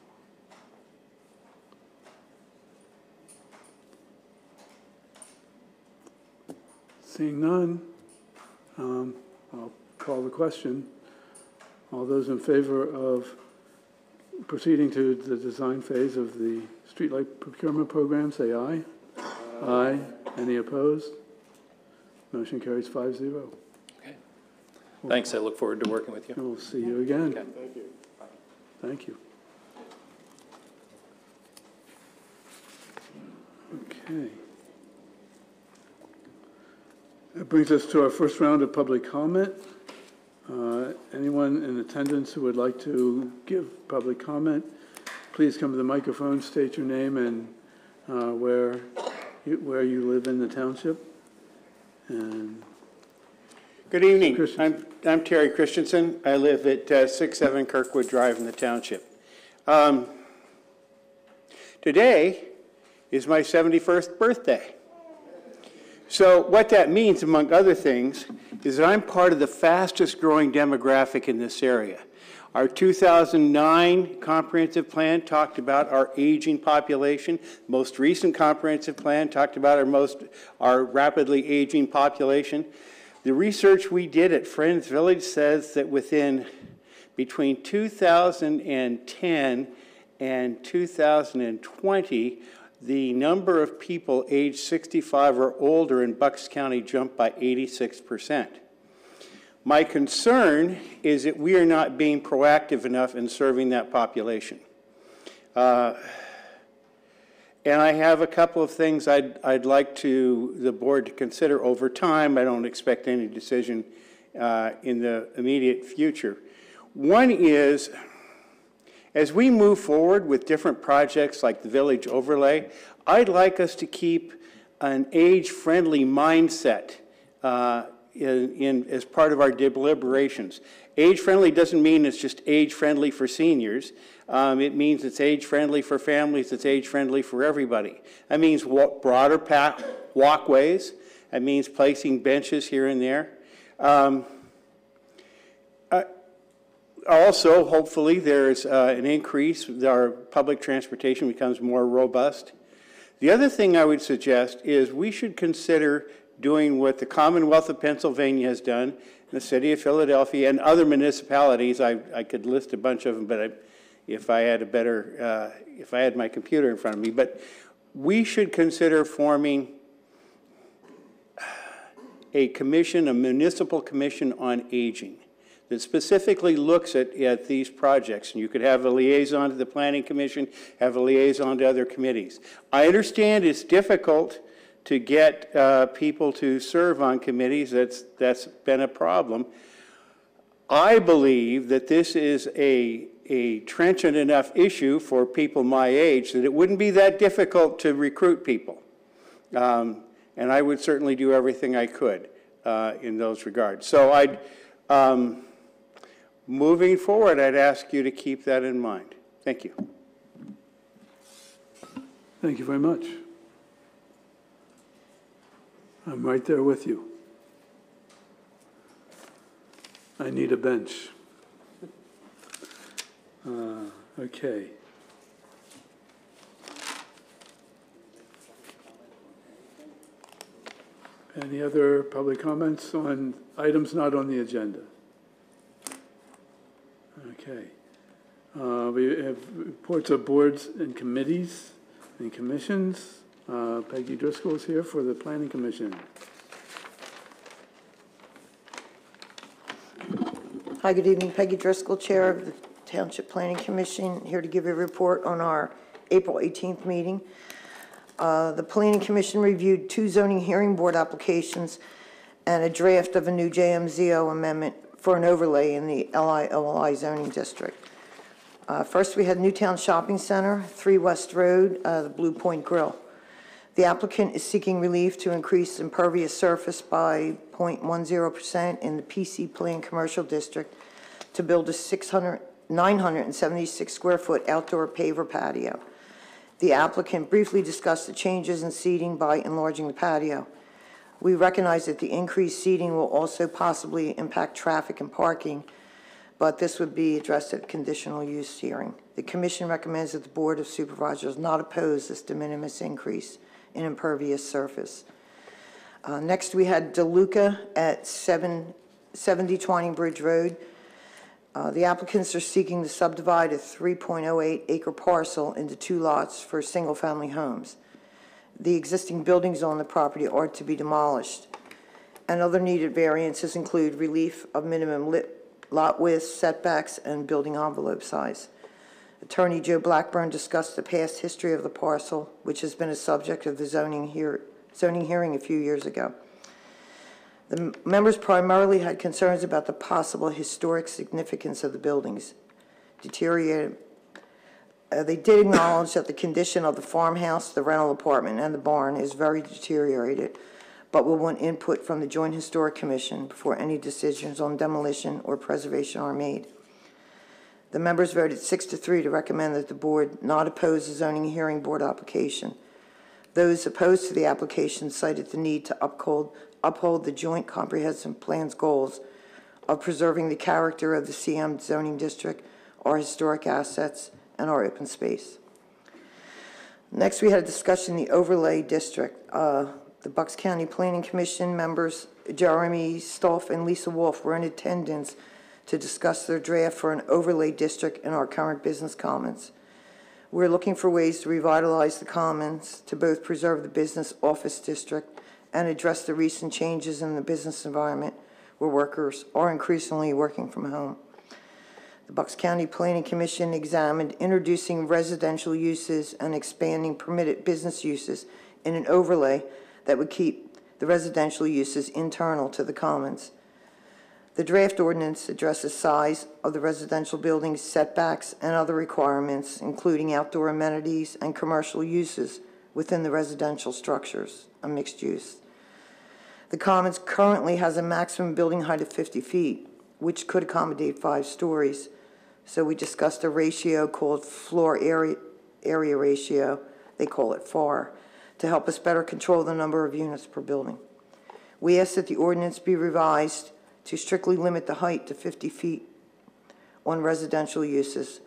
Seeing none, um, I'll call the question. All those in favor of proceeding to the design phase of the streetlight procurement program, say aye. Aye. Any opposed? Motion carries five zero. Okay. Thanks, I look forward to working with you. We'll see you again. Okay. Thank you. Thank you. Okay. That brings us to our first round of public comment. Uh, Anyone in attendance who would like to give public comment, please come to the microphone, state your name and uh, where, you- where you live in the township. And Good evening. Christensen. I'm, I'm Terry Christensen. I live at uh, 67 Kirkwood Drive in the township. Um, Today is my 71st birthday. So what that means, among other things, is that I'm part of the fastest growing demographic in this area. Our 2009 comprehensive plan talked about our aging population. Most recent comprehensive plan talked about our most, our rapidly aging population. The research we did at Friends Village says that within, between 2010 and 2020, the number of people aged 65 or older in Bucks County jumped by 86%. My concern is that we are not being proactive enough in serving that population. Uh, And I have a couple of things I'd, I'd like to, the board to consider over time. I don't expect any decision uh, in the immediate future. One is, as we move forward with different projects like the village overlay, I'd like us to keep an age-friendly mindset uh, in, in, as part of our deliberations. Age-friendly doesn't mean it's just age-friendly for seniors. Um, it means it's age-friendly for families, it's age-friendly for everybody. That means broader pa- walkways, that means placing benches here and there. Um, also, hopefully, there's uh, an increase, our public transportation becomes more robust. The other thing I would suggest is we should consider doing what the Commonwealth of Pennsylvania has done, the city of Philadelphia, and other municipalities. I, I could list a bunch of them, but I, if I had a better, uh, if I had my computer in front of me, but we should consider forming a commission, a municipal commission on aging that specifically looks at, at these projects. And you could have a liaison to the planning commission, have a liaison to other committees. I understand it's difficult to get uh, people to serve on committees. That's, that's been a problem. I believe that this is a, a trenchant enough issue for people my age that it wouldn't be that difficult to recruit people. Um, and I would certainly do everything I could uh, in those regards. So I'd, um, moving forward, I'd ask you to keep that in mind. Thank you. Thank you very much. I'm right there with you. I need a bench. Uh, Okay. Any other public comments on items not on the agenda? Okay. Uh, We have reports of boards and committees. and commissions? Uh, Peggy Driscoll is here for the Planning Commission. Hi, good evening. Peggy Driscoll, Chair of the Township Planning Commission, here to give a report on our April 18th meeting. Uh, The Planning Commission reviewed two zoning hearing board applications and a draft of a new JMZO amendment for an overlay in the LI-OLI zoning district. Uh, First, we had Newtown Shopping Center, 3 West Road, uh, the Blue Point Grill. The applicant is seeking relief to increase impervious surface by 0.10% in the PC Plan Commercial District to build a 600, 976 square foot outdoor paver patio. The applicant briefly discussed the changes in seating by enlarging the patio. We recognize that the increased seating will also possibly impact traffic and parking, but this would be addressed at conditional use hearing. The commission recommends that the Board of Supervisors not oppose this de minimis increase in impervious surface. Uh, Next, we had DeLuca at 7 70 Twining Bridge Road. Uh, The applicants are seeking to subdivide a 3.08 acre parcel into two lots for single-family homes. The existing buildings on the property are to be demolished. And other needed variances include relief of minimum lit, lot width, setbacks, and building envelope size. Attorney Joe Blackburn discussed the past history of the parcel, which has been a subject of the zoning hear, zoning hearing a few years ago. The members primarily had concerns about the possible historic significance of the buildings. Deteriorated, uh, they did acknowledge that the condition of the farmhouse, the rental apartment, and the barn is very deteriorated, but will want input from the Joint Historic Commission before any decisions on demolition or preservation are made. The members voted six to three to recommend that the board not oppose the zoning hearing board application. Those opposed to the application cited the need to uphold, uphold the joint comprehensive plan's goals of preserving the character of the CM zoning district, our historic assets, and our open space. Next, we had a discussion in the overlay district. Uh, The Bucks County Planning Commission members, Jeremy Stoff and Lisa Wolf, were in attendance to discuss their draft for an overlay district in our current business commons. We're looking for ways to revitalize the commons to both preserve the business office district and address the recent changes in the business environment where workers are increasingly working from home. The Bucks County Planning Commission examined introducing residential uses and expanding permitted business uses in an overlay that would keep the residential uses internal to the commons. The draft ordinance addresses size of the residential buildings, setbacks, and other requirements, including outdoor amenities and commercial uses within the residential structures, a mixed use. The Commons currently has a maximum building height of 50 feet, which could accommodate five stories. So we discussed a ratio called floor area, area ratio, they call it FAR, to help us better control the number of units per building. We asked that the ordinance be revised to strictly limit the height to 50 feet on residential uses,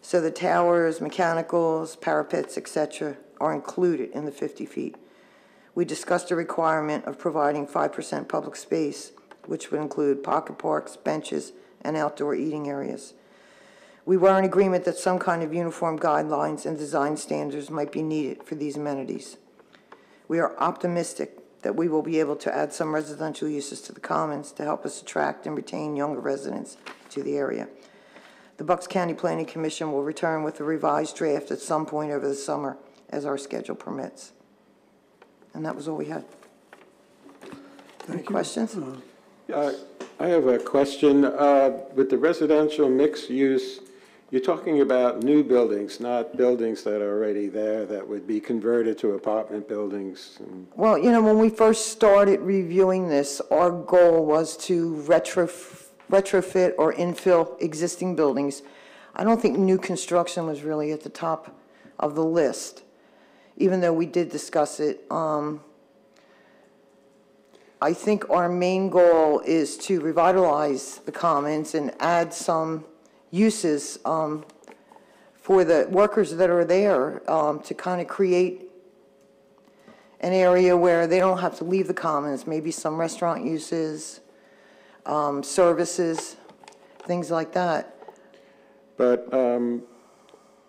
so the towers, mechanicals, parapets, etc., are included in the 50 feet. We discussed a requirement of providing 5% public space, which would include pocket parks, benches, and outdoor eating areas. We were in agreement that some kind of uniform guidelines and design standards might be needed for these amenities. We are optimistic that we will be able to add some residential uses to the commons to help us attract and retain younger residents to the area. The Bucks County Planning Commission will return with a revised draft at some point over the summer as our schedule permits. And that was all we had. Any questions? Uh, I have a question. Uh, With the residential mixed use, you're talking about new buildings, not buildings that are already there that would be converted to apartment buildings. and- Well, you know, when we first started reviewing this, our goal was to retro retrofit or infill existing buildings. I don't think new construction was really at the top of the list, even though we did discuss it. Um, I think our main goal is to revitalize the commons and add some uses um, for the workers that are there um, to kind of create an area where they don't have to leave the commons, maybe some restaurant uses, um, services, things like that. But um,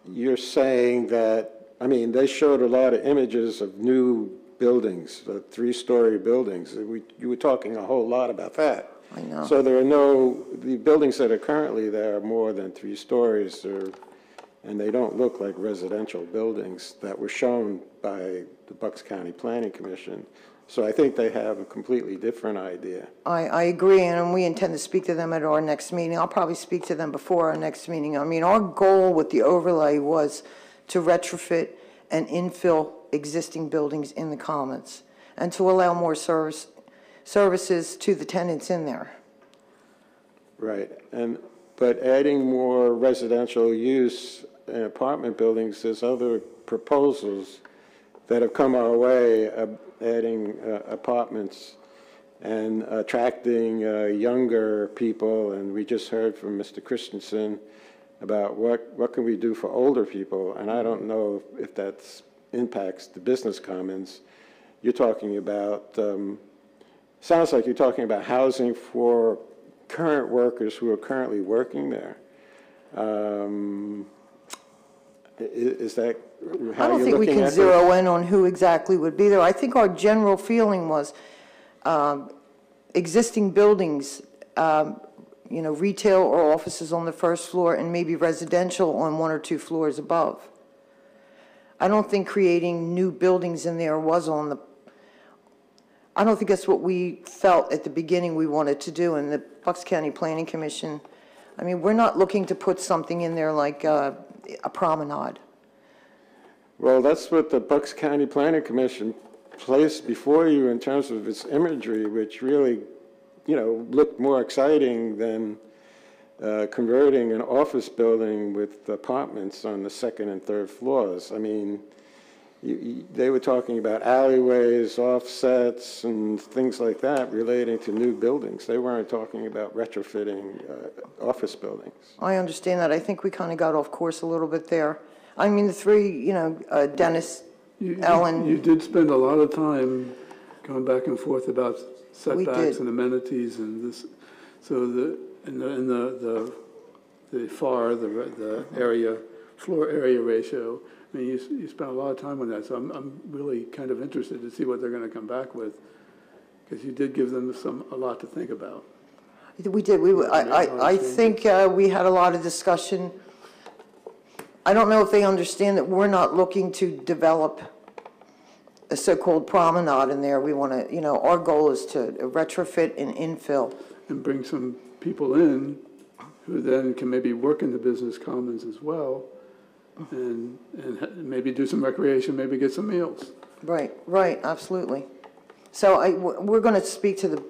you're saying that I mean, they showed a lot of images of new buildings, uh, three-story buildings. We, you were talking a whole lot about that. I know. So there are no, the buildings that are currently there are more than three stories, or, and they don't look like residential buildings that were shown by the Bucks County Planning Commission. So I think they have a completely different idea. I, I agree, and we intend to speak to them at our next meeting. I'll probably speak to them before our next meeting. I mean, our goal with the overlay was to retrofit and infill existing buildings in the commons and to allow more service, services to the tenants in there. Right, and, but adding more residential use in apartment buildings, there's other proposals that have come our way, uh, adding uh, apartments and attracting uh, younger people, and we just heard from Mr. Christensen about what, what can we do for older people, and I don't know if that impacts the business commons. You're talking about, um, sounds like you're talking about housing for current workers who are currently working there. Um, i- Is that I don't think we can at this? zero in on who exactly would be there. I think our general feeling was um, existing buildings, um, you know, retail or offices on the first floor and maybe residential on one or two floors above. I don't think creating new buildings in there was on the, I don't think that's what we felt at the beginning we wanted to do in the Bucks County Planning Commission. I mean, we're not looking to put something in there like uh, a promenade. Well, that's what the Bucks County Planning Commission placed before you in terms of its imagery, which really, you know, looked more exciting than uh, converting an office building with apartments on the second and third floors. I mean, you- you- they were talking about alleyways, offsets, and things like that relating to new buildings. They weren't talking about retrofitting uh, office buildings. I understand that. I think we kind of got off course a little bit there. I mean, the three, you know, uh, Dennis, You- you- Ellen. You did spend a lot of time going back and forth about setbacks did. and amenities and this, so the, and the, and the, the, the FAR, the, re- the area, floor area ratio, I mean, you, you spent a lot of time on that, so I'm, I'm really kind of interested to see what they're gonna come back with, because you did give them some, a lot to think about. we did, we, I, I, I think uh, we had a lot of discussion. I don't know if they understand that we're not looking to develop a so-called promenade in there. We want to, you know, our goal is to retrofit and infill. and bring some people in who then can maybe work in the business commons as well, and, and maybe do some recreation, maybe get some meals. Right, right, absolutely. So I, we're going to speak to the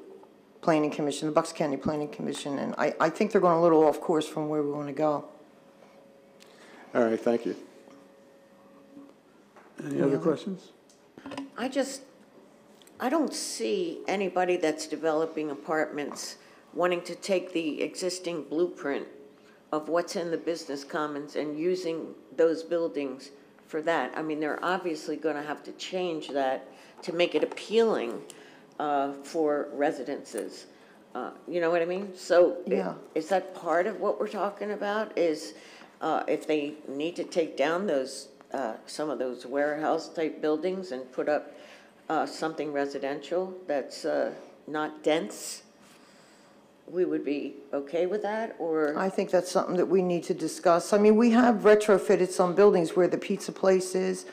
Planning Commission, the Bucks County Planning Commission, and I, I think they're going a little off course from where we want to go. All right, thank you. Any other questions? I just, I don't see anybody that's developing apartments wanting to take the existing blueprint of what's in the business commons and using those buildings for that. I mean, they're obviously gonna have to change that to make it appealing, uh, for residences. Uh, you know what I mean? So. Yeah. Is that part of what we're talking about, is, uh, if they need to take down those, uh, some of those warehouse-type buildings and put up, uh, something residential that's, uh, not dense? We would be okay with that, or? I think that's something that we need to discuss. I mean, we have retrofitted some buildings where the pizza place is.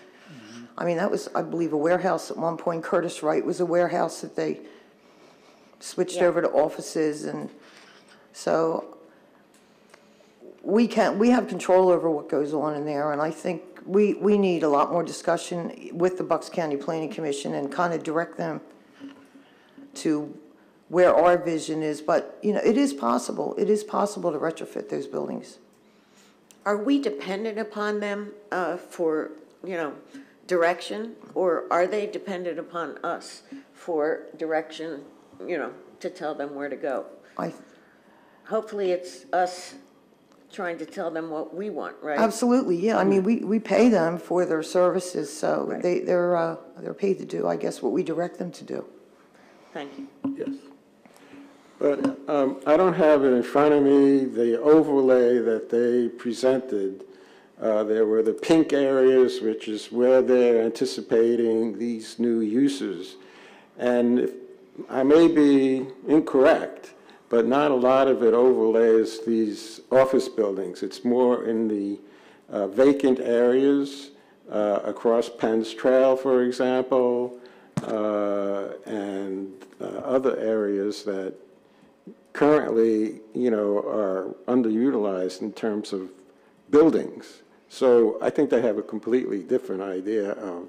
I mean, that was, I believe, a warehouse at one point. Curtiss-Wright was a warehouse that they switched over to offices, and so we can't. we have control over what goes on in there, and I think we, we need a lot more discussion with the Bucks County Planning Commission and kind of direct them to where our vision is, but, you know, it is possible, it is possible to retrofit those buildings. Are we dependent upon them uh, for, you know, direction? Or are they dependent upon us for direction, you know, to tell them where to go? I, Hopefully, it's us trying to tell them what we want, right? absolutely, yeah, I mean, we, we pay them for their services, so they, they're, uh, they're paid to do, I guess, what we direct them to do. Thank you. Yes. But um, I don't have it in front of me, the overlay that they presented Uh, There were the pink areas, which is where they're anticipating these new uses. And if, I may be incorrect, but not a lot of it overlays these office buildings. It's more in the uh, vacant areas uh, across Penn's Trail, for example, uh, and uh, other areas that currently, you know, are underutilized in terms of buildings. So I think they have a completely different idea of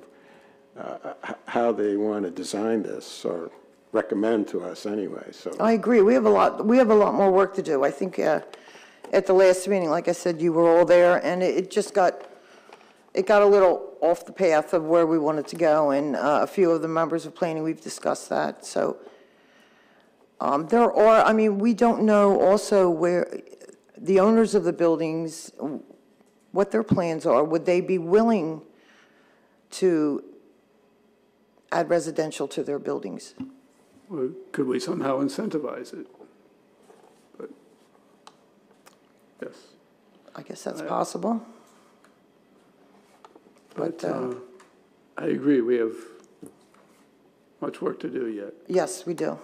uh, how they want to design this, or recommend to us anyway, so. I agree, we have a lot, we have a lot more work to do. I think uh, at the last meeting, like I said, you were all there, and it just got, it got a little off the path of where we wanted to go, and uh, a few of the members of planning, we've discussed that, so. Um, There are, I mean, we don't know also where, the owners of the buildings, what their plans are. Would they be willing to add residential to their buildings? Or could we somehow incentivize it? But, yes. I guess that's possible. But But, uh, uh, I agree, we have much work to do yet. Yes, we do.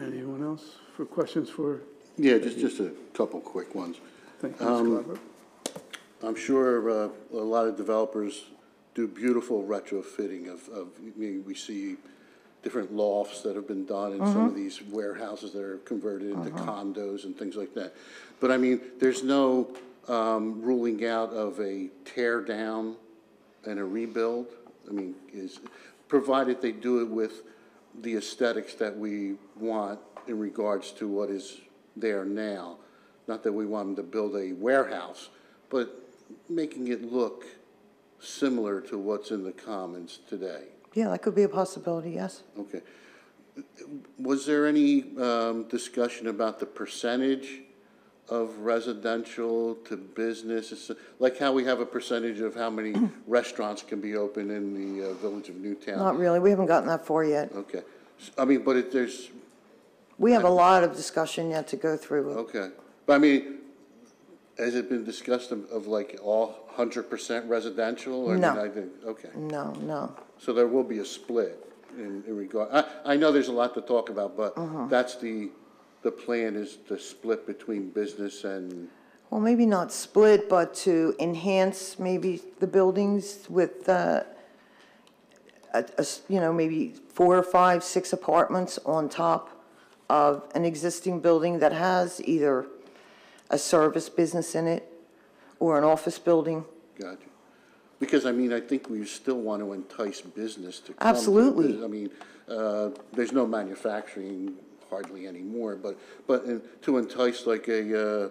Anyone else for questions for, Yeah, just, just a couple quick ones. thank you, Um, Glover. I'm sure uh, a lot of developers do beautiful retrofitting of, of, I mean, we see different lofts that have been done in some of these warehouses that are converted into condos and things like that. But I mean, there's no um, ruling out of a tear down and a rebuild? I mean, is, provided they do it with the aesthetics that we want in regards to what is there now. Not that we want them to build a warehouse, but making it look similar to what's in the commons today. Yeah, that could be a possibility, yes. Okay. Was there any um, discussion about the percentage of residential to business? It's Like how we have a percentage of how many restaurants can be open in the uh, village of Newtown? Not really, we haven't gotten that far yet. Okay. S- I mean, but it, there's, We have a lot of discussion yet to go through. okay. But I mean, has it been discussed of, of like all hundred percent residential? or No. I think- Okay. No, no. So there will be a split in, in regard, I, I know there's a lot to talk about, but that's the, the plan is to split between business and, Well, maybe not split, but to enhance maybe the buildings with, uh, a- a s- you know, maybe four or five, six apartments on top of an existing building that has either a service business in it or an office building. gotcha. Because I mean, I think we still want to entice business to come. to Absolutely. I mean, uh, there's no manufacturing hardly anymore, but, but in- to entice like a, uh,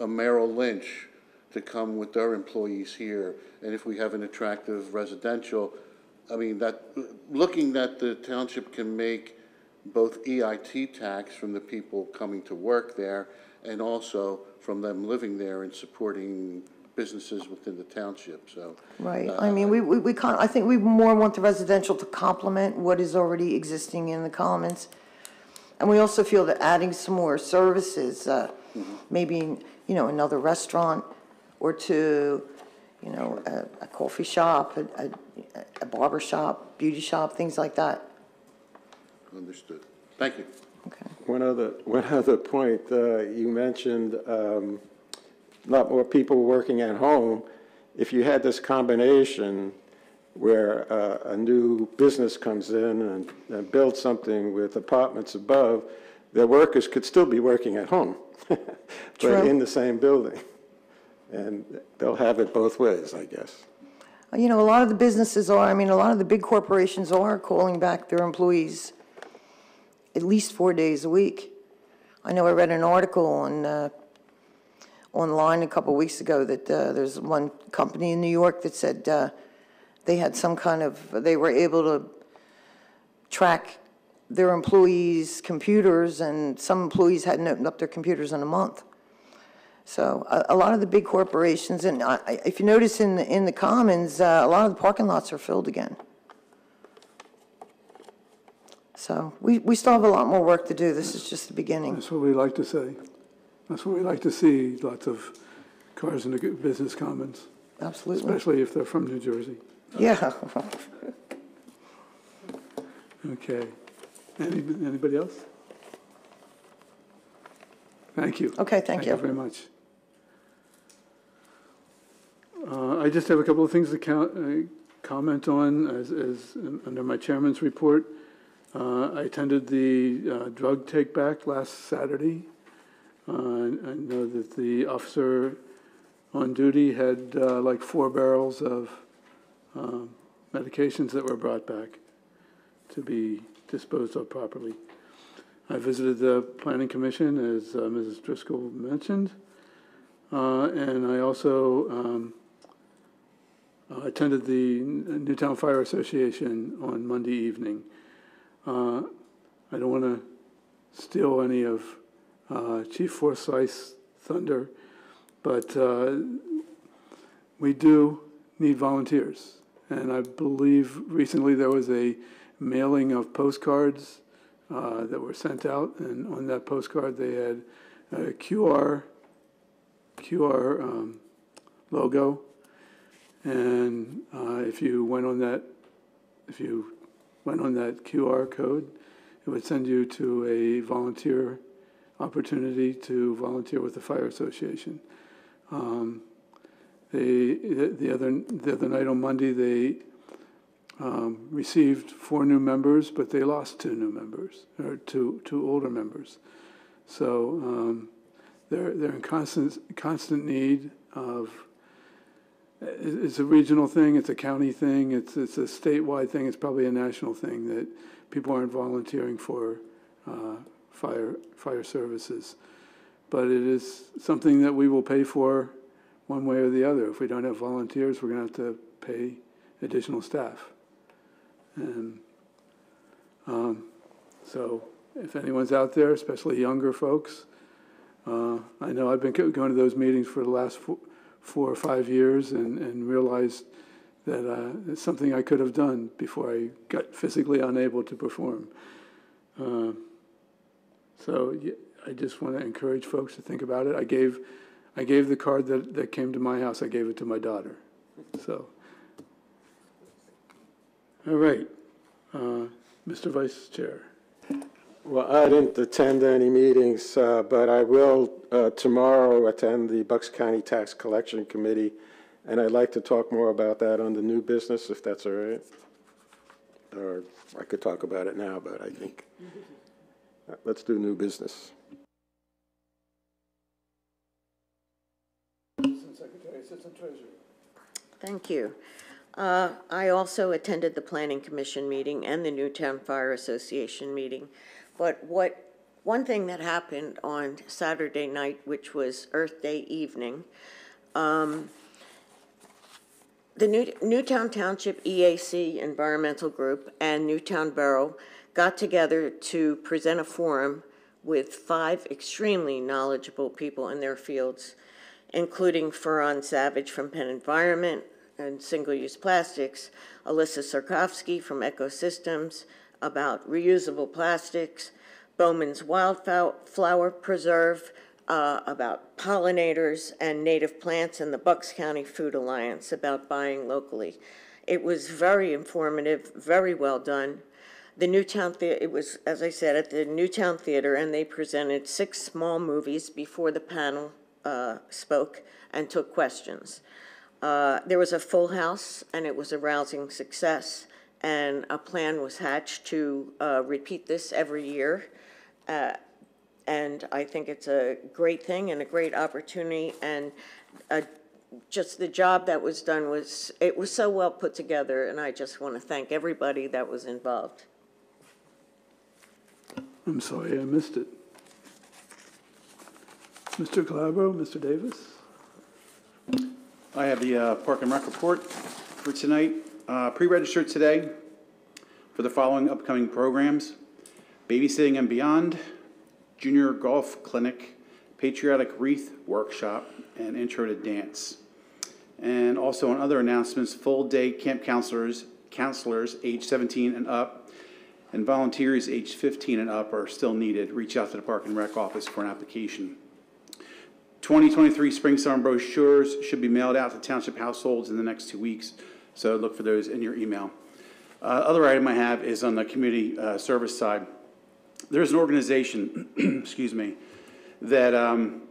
a Merrill Lynch to come with their employees here, and if we have an attractive residential, I mean, that, looking that the township can make both EIT tax from the people coming to work there, and also from them living there and supporting businesses within the township, so. Right, I mean, we, we, we can't, I think we more want the residential to complement what is already existing in the commons. And we also feel that adding some more services, uh, maybe, you know, another restaurant or two, you know, a, a coffee shop, a, a, a barber shop, beauty shop, things like that. Understood. Thank you. Okay. One other, one other point, uh, you mentioned um, a lot more people working at home. If you had this combination where uh, a new business comes in and- and builds something with apartments above, their workers could still be working at home, but True. in the same building. And they'll have it both ways, I guess. You know, a lot of the businesses are, I mean, a lot of the big corporations are calling back their employees at least four days a week. I know I read an article on, uh, online a couple weeks ago that, uh, there's one company in New York that said, uh, they had some kind of, they were able to track their employees' computers, and some employees hadn't opened up their computers in a month. So a, a lot of the big corporations, and I, if you notice in, the in the commons, uh, a lot of the parking lots are filled again. So we, we still have a lot more work to do. This is just the beginning. That's what we like to say. That's what we like to see, lots of cars in the business commons, Absolutely. especially if they're from New Jersey. Yeah. Okay. Any- Anybody else? Thank you. Okay, thank you. Thank you very much. Uh, I just have a couple of things to count, uh, comment on as, as, um, under my chairman's report. Uh, I attended the uh, drug take-back last Saturday. Uh, I know that the officer on duty had uh, like four barrels of um, medications that were brought back to be disposed of properly. I visited the planning commission, as uh, Mrs. Driscoll mentioned, uh, and I also um, uh, attended the Newtown Fire Association on Monday evening. Uh, I don't want to steal any of uh, Chief Forsyth's thunder, but uh, we do need volunteers. And I believe recently there was a mailing of postcards uh, that were sent out, and on that postcard they had a QR QR um, logo, and uh, if you went on that, if you went on that QR code, it would send you to a volunteer opportunity to volunteer with the fire association. Um, they the, the other the other night on Monday they um, received four new members, but they lost two new members, or two, two older members. So um, they're, they're in constant, constant need of, it's a regional thing, it's a county thing, it's, it's a statewide thing, it's probably a national thing that people aren't volunteering for uh, fire, fire services. But it is something that we will pay for one way or the other. If we don't have volunteers, we're going to have to pay additional staff. And um, so, if anyone's out there, especially younger folks, uh, I know I've been going to those meetings for the last four, four or five years and, and realized that uh, it's something I could have done before I got physically unable to perform. Uh, so I just want to encourage folks to think about it. I gave, I gave the card that, that came to my house, I gave it to my daughter. So. All right, uh, Mr. Vice Chair. Well, I didn't attend any meetings, uh, but I will uh, tomorrow attend the Bucks County Tax Collection Committee, and I'd like to talk more about that on the new business, if that's all right. Or I could talk about it now, but I think, uh, let's do new business. Assistant Treasurer. Thank you. Uh, I also attended the Planning Commission meeting and the Newtown Fire Association meeting. But what, one thing that happened on Saturday night, which was Earth Day evening, um, the New- Newtown Township EAC Environmental Group and Newtown Borough got together to present a forum with five extremely knowledgeable people in their fields, including Faran Savitz from Penn Environment and Single-Use Plastics, Alyssa Sarkovsky from Ecosystems about reusable plastics, Bowman's Wildflower Preserve uh, about pollinators and native plants, and the Bucks County Food Alliance about buying locally. It was very informative, very well done. The Newtown, Thea- it was, as I said, at the Newtown Theater, and they presented six small movies before the panel uh, spoke and took questions. Uh, There was a full house, and it was a rousing success, and a plan was hatched to uh, repeat this every year. Uh, And I think it's a great thing and a great opportunity, and uh, just the job that was done was, it was so well put together, and I just want to thank everybody that was involved. I'm sorry I missed it. Mr. Calabro, Mr. Davis? I have the uh, Park and Rec report for tonight. Uh, Pre-registered today for the following upcoming programs: Babysitting and Beyond, Junior Golf Clinic, Patriotic Wreath Workshop, and Intro to Dance. And also on other announcements, full-day camp counselors, counselors age 17 and up, and volunteers age 15 and up are still needed. Reach out to the Park and Rec office for an application. 2023 spring summer brochures should be mailed out to township households in the next two weeks, so look for those in your email. Uh, Other item I have is on the community uh, service side. There's an organization, excuse me, that um,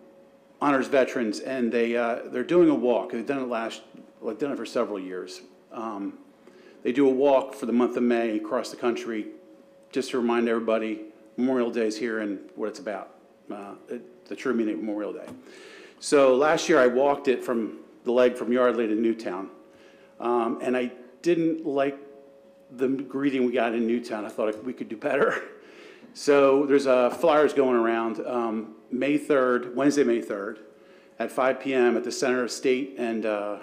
honors veterans, and they, uh, they're doing a walk. They've done it last, well, they've done it for several years. Um, They do a walk for the month of May across the country, just to remind everybody Memorial Day is here and what it's about, uh, it- the true meaning of Memorial Day. So last year, I walked it from the leg from Yardley to Newtown, um, and I didn't like the greeting we got in Newtown. I thought we could do better. So there's uh, flyers going around, um, May 3rd, Wednesday, May 3rd, at 5 PM at the Center of State and, uh,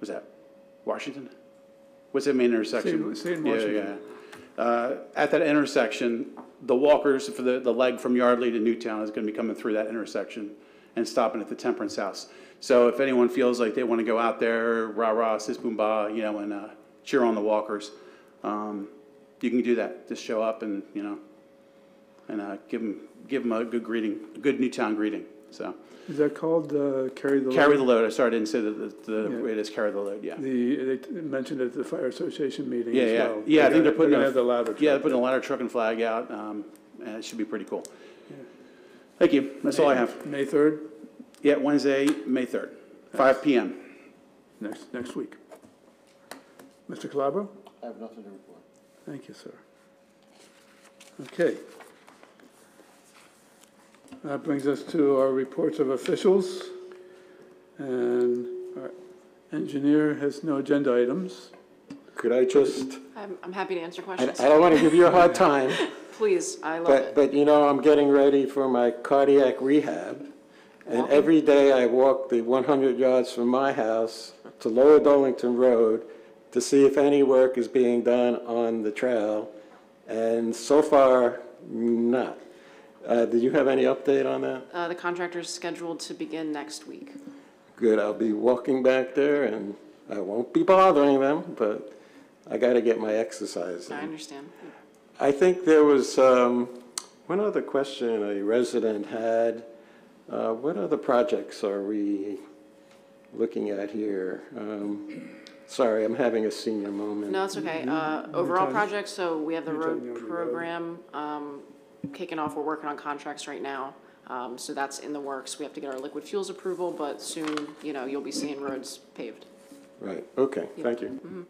was that Washington? What's that main intersection? State- State and Yeah, Washington. yeah. Uh, At that intersection, the walkers for the, the leg from Yardley to Newtown is going to be coming through that intersection and stopping at the Temperance House. So if anyone feels like they want to go out there, rah-rah, sis boom bah, you know, and uh, cheer on the walkers, um, you can do that. Just show up and, you know, and uh, give them, give them a good greeting, a good Newtown greeting, so. Is that called uh, Carry the Load? Carry the load, I sorry, I didn't say the, the, the Yeah. it is, carry the load, yeah. The, they mentioned it at the Fire Association meeting Yeah, as yeah, well. yeah, I think they're putting gonna a. have the ladder Yeah, they're truck. putting a ladder truck and flag out, um, and it should be pretty cool. Thank you, that's all I have. May 3rd, Yeah, Wednesday, May third, five PM. next, next week. Mr. Calabro? I have nothing to report. Thank you, sir. Okay. That brings us to our reports of officials. And our engineer has no agenda items. Could I just, I'm, I'm happy to answer I questions. I don't want to give you a hard time, Please, I love but, it. but you know, I'm getting ready for my cardiac rehab. And Walking. every day I walk the 100 yards from my house to Lower Dolington Road to see if any work is being done on the trail. And so far, not. Uh, Do you have any update on that? Uh, the contractor's scheduled to begin next week. Good, I'll be walking back there and I won't be bothering them, but I got to get my exercise in. I understand. I think there was um, one other question a resident had. Uh, What other projects are we looking at here? Um, Sorry, I'm having a senior moment. No, it's okay. Uh, overall projects, so we have the road Road. program, um, kicking off. We're working on contracts right now. Um, so that's in the works. We have to get our liquid fuels approval, but soon, you know, you'll be seeing roads paved. Right, okay, thank you.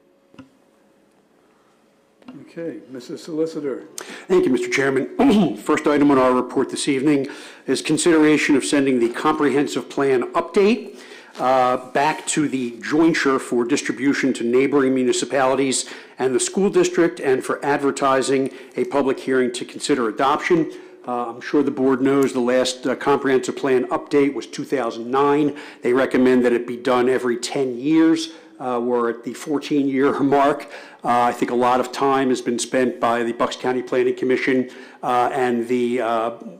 Okay, Mrs. Solicitor. Thank you, Mr. Chairman. First item on our report this evening is consideration of sending the comprehensive plan update uh, back to the jointure for distribution to neighboring municipalities and the school district, and for advertising a public hearing to consider adoption. Uh, I'm sure the board knows the last uh, comprehensive plan update was 2009. They recommend that it be done every 10 years. Uh, We're at the 14-year mark. Uh, I think a lot of time has been spent by the Bucks County Planning Commission uh, and the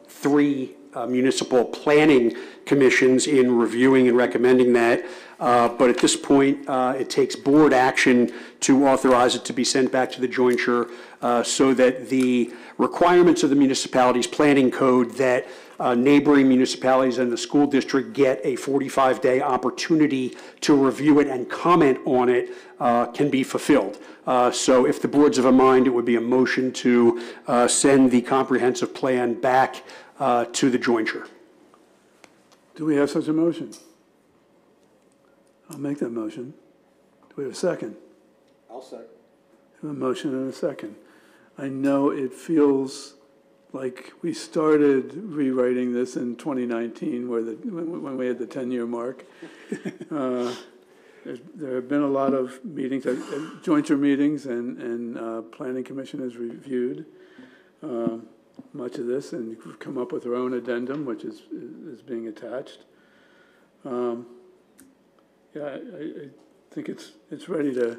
three municipal planning commissions in reviewing and recommending that. Uh, But at this point, uh, it takes board action to authorize it to be sent back to the jointure uh, so that the requirements of the municipality's planning code that uh, neighboring municipalities and the school district get a 45-day opportunity to review it and comment on it uh, can be fulfilled. Uh, So if the board's of a mind, it would be a motion to uh, send the comprehensive plan back uh, to the jointure. Do we have such a motion? I'll make that motion. Do we have a second? I'll second. A motion and a second. I know it feels like we started rewriting this in 2019, where the, when when we had the 10-year mark. Uh, There have been a lot of meetings, uh, uh, jointure meetings, and, and uh, Planning Commission has reviewed uh, much of this and come up with their own addendum, which is, is being attached. Um, Yeah, I, I think it's, it's ready to,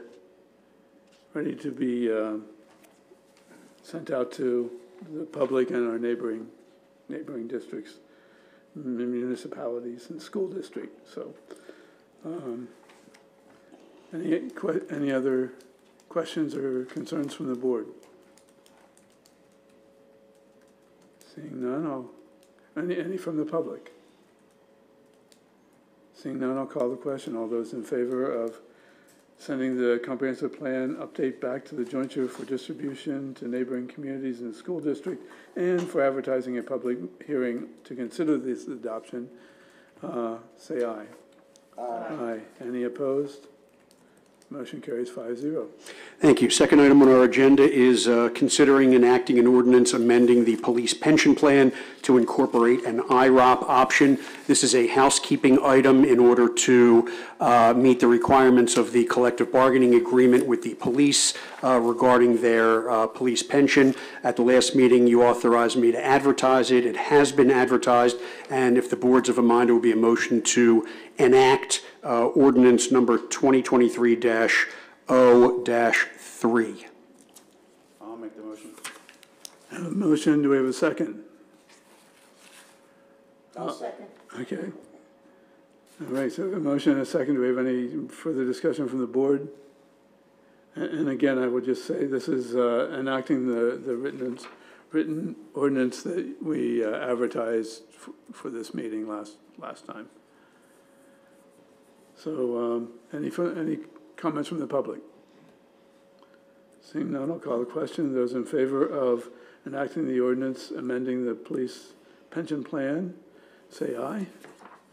ready to be uh, sent out to the public and our neighboring, neighboring districts, municipalities and school district, so. um, Any, any other questions or concerns from the board? Seeing none, I'll, any, any from the public? Seeing none, I'll call the question. All those in favor of sending the comprehensive plan update back to the jointure for distribution to neighboring communities in the school district and for advertising a public hearing to consider this adoption, uh, say aye. Aye. Any opposed? Motion carries five zero. Thank you. Second item on our agenda is uh, considering enacting an ordinance amending the police pension plan to incorporate an IROP option. This is a housekeeping item in order to uh, meet the requirements of the collective bargaining agreement with the police uh, regarding their uh, police pension. At the last meeting, you authorized me to advertise it. It has been advertised, and if the board's of a mind, it will be a motion to enact uh, ordinance number 2023-0-3. I'll make the motion. Have a motion, do we have a second? second. Okay. All right, so a motion and a second, do we have any further discussion from the board? A- And again, I would just say, this is uh, enacting the, the written, written ordinance that we uh, advertised f- for this meeting last, last time. So, um, any, any comments from the public? Seeing none, I'll call the question. Those in favor of enacting the ordinance amending the police pension plan, say aye.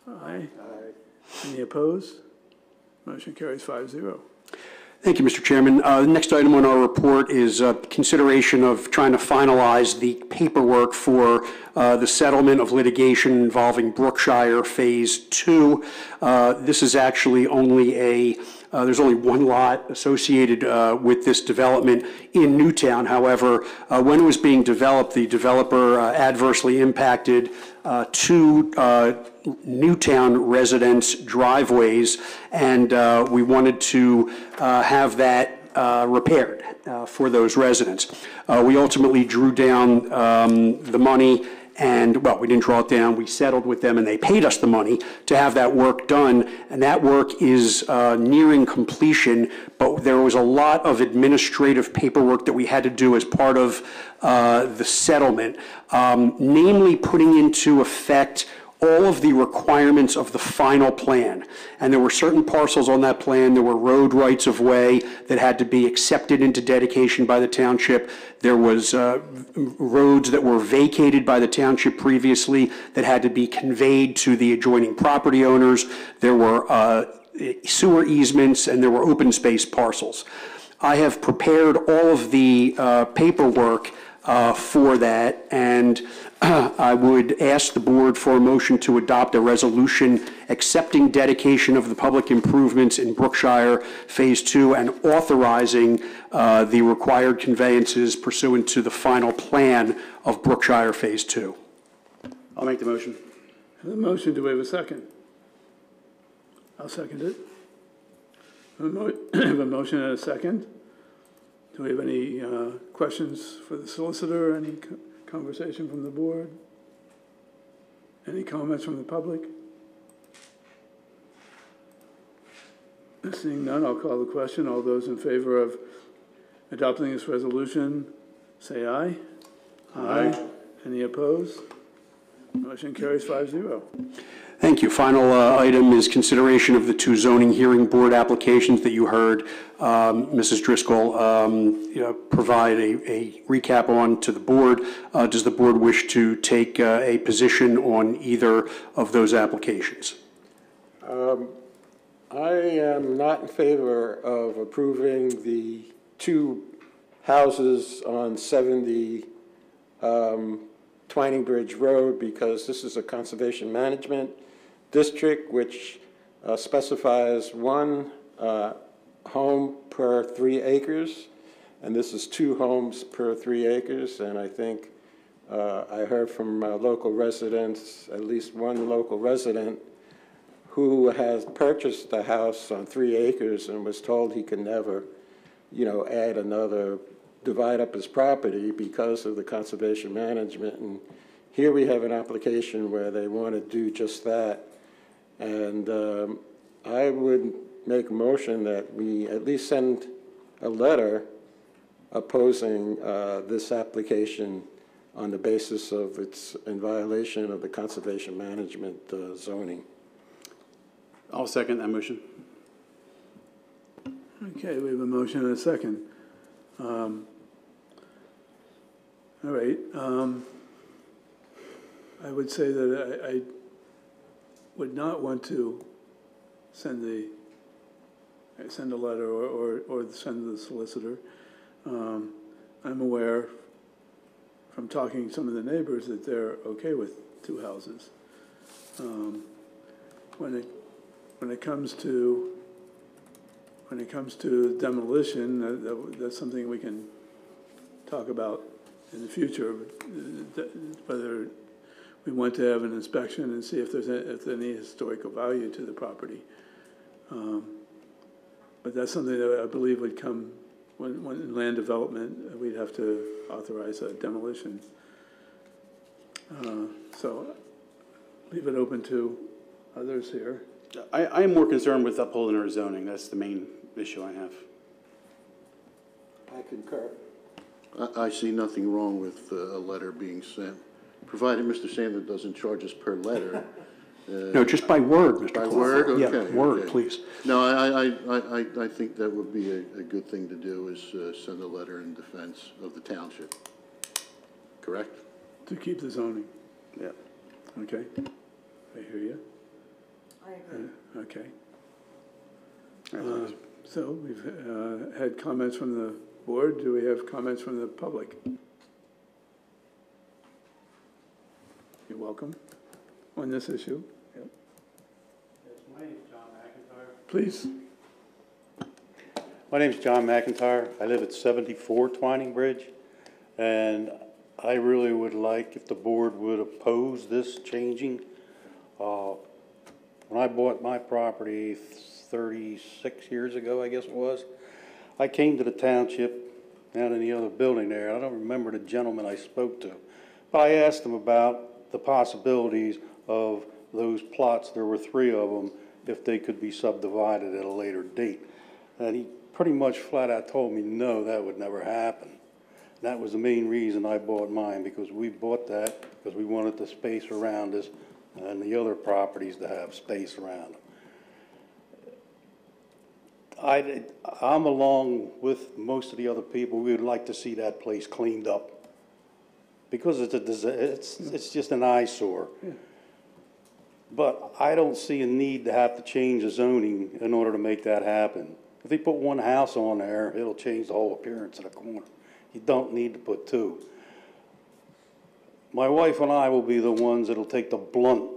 Aye. Any opposed? Motion carries five zero. Thank you, Mr. Chairman. Uh, The next item on our report is uh, consideration of trying to finalize the paperwork for uh, the settlement of litigation involving Brookshire Phase 2. Uh, This is actually only a, uh, there's only one lot associated uh, with this development in Newtown. However, uh, when it was being developed, the developer uh, adversely impacted uh, two uh, Newtown residents' driveways, and we wanted to have that uh, repaired uh, for those residents. Uh, We ultimately drew down um, the money, and, well, we didn't draw it down, we settled with them, and they paid us the money to have that work done, and that work is uh, nearing completion, but there was a lot of administrative paperwork that we had to do as part of uh, the settlement, um, namely putting into effect all of the requirements of the final plan. And there were certain parcels on that plan, there were road rights of way that had to be accepted into dedication by the township. There was uh, roads that were vacated by the township previously that had to be conveyed to the adjoining property owners. There were uh, sewer easements and there were open space parcels. I have prepared all of the uh, paperwork uh, for that, and I would ask the board for a motion to adopt a resolution accepting dedication of the public improvements in Brookshire Phase Two and authorizing uh, the required conveyances pursuant to the final plan of Brookshire Phase Two. I'll make the motion. The motion, do we have a second? I'll second it. A mo- Have a motion and a second. Do we have any uh, questions for the solicitor? Any co- conversation from the board? Any comments from the public? Seeing none, I'll call the question. All those in favor of adopting this resolution, say aye. Aye. Any opposed? Motion carries five zero. Thank you. Final uh, item is consideration of the two zoning hearing board applications that you heard um, Mrs. Driscoll um, you know, provide a a recap on to the board. Uh, Does the board wish to take uh, a position on either of those applications? I am not in favor of approving the two houses on 70 um, Twining Bridge Road because this is a conservation management district which uh, specifies one uh, home per three acres, and this is two homes per three acres, and I think uh, I heard from uh, local residents, at least one local resident, who has purchased a house on three acres and was told he could never, you know, add another, divide up his property because of the conservation management. And here we have an application where they want to do just that. And um, I would make a motion that we at least send a letter opposing uh, this application on the basis of it's in violation of the conservation management uh, zoning. I'll second that motion. Okay, we have a motion and a second. Um, All right. um, I would say that I, I would not want to send the, send a letter or, or, or send the solicitor. Um, I'm aware from talking to some of the neighbors that they're okay with two houses. Um, When it, when it comes to when it comes to demolition, that- that, that's something we can talk about in the future, uh, whether we want to have an inspection and see if there's, a- if there's any historical value to the property. Um, But that's something that I believe would come, when, when in land development, uh, we'd have to authorize a demolition. Uh, So leave it open to others here. I, I am more concerned with upholding our zoning. That's the main issue I have. I concur. I, I see nothing wrong with uh, a letter being sent, provided Mr. Sander doesn't charge us per letter. No, just by word, Mr. By Clough. word? Yeah, word, okay. please. No, I, I, I, I, I think that would be a, a good thing to do, is uh, send a letter in defense of the township. Correct? To keep the zoning, Yeah. okay? I hear you. I agree. Okay. Uh, So we've uh, had comments from the board. Do we have comments from the public? You're welcome on this issue. Yep. My name's John McIntyre. Please. My name's John McIntyre. I live at 74 Twining Bridge, and I really would like if the board would oppose this changing. Uh, When I bought my property 36 years ago, I guess it was, I came to the township down in the other building there. I don't remember the gentleman I spoke to, but I asked him about the possibilities of those plots, there were three of them, if they could be subdivided at a later date. And he pretty much flat out told me, no, that would never happen. That was the main reason I bought mine, because we bought that because we wanted the space around us and the other properties to have space around them. I, I'm along with most of the other people, we would like to see that place cleaned up. Because it's a, it's, it's just an eyesore. But I don't see a need to have to change the zoning in order to make that happen. If they put one house on there, it'll change the whole appearance of the corner. You don't need to put two. My wife and I will be the ones that'll take the blunt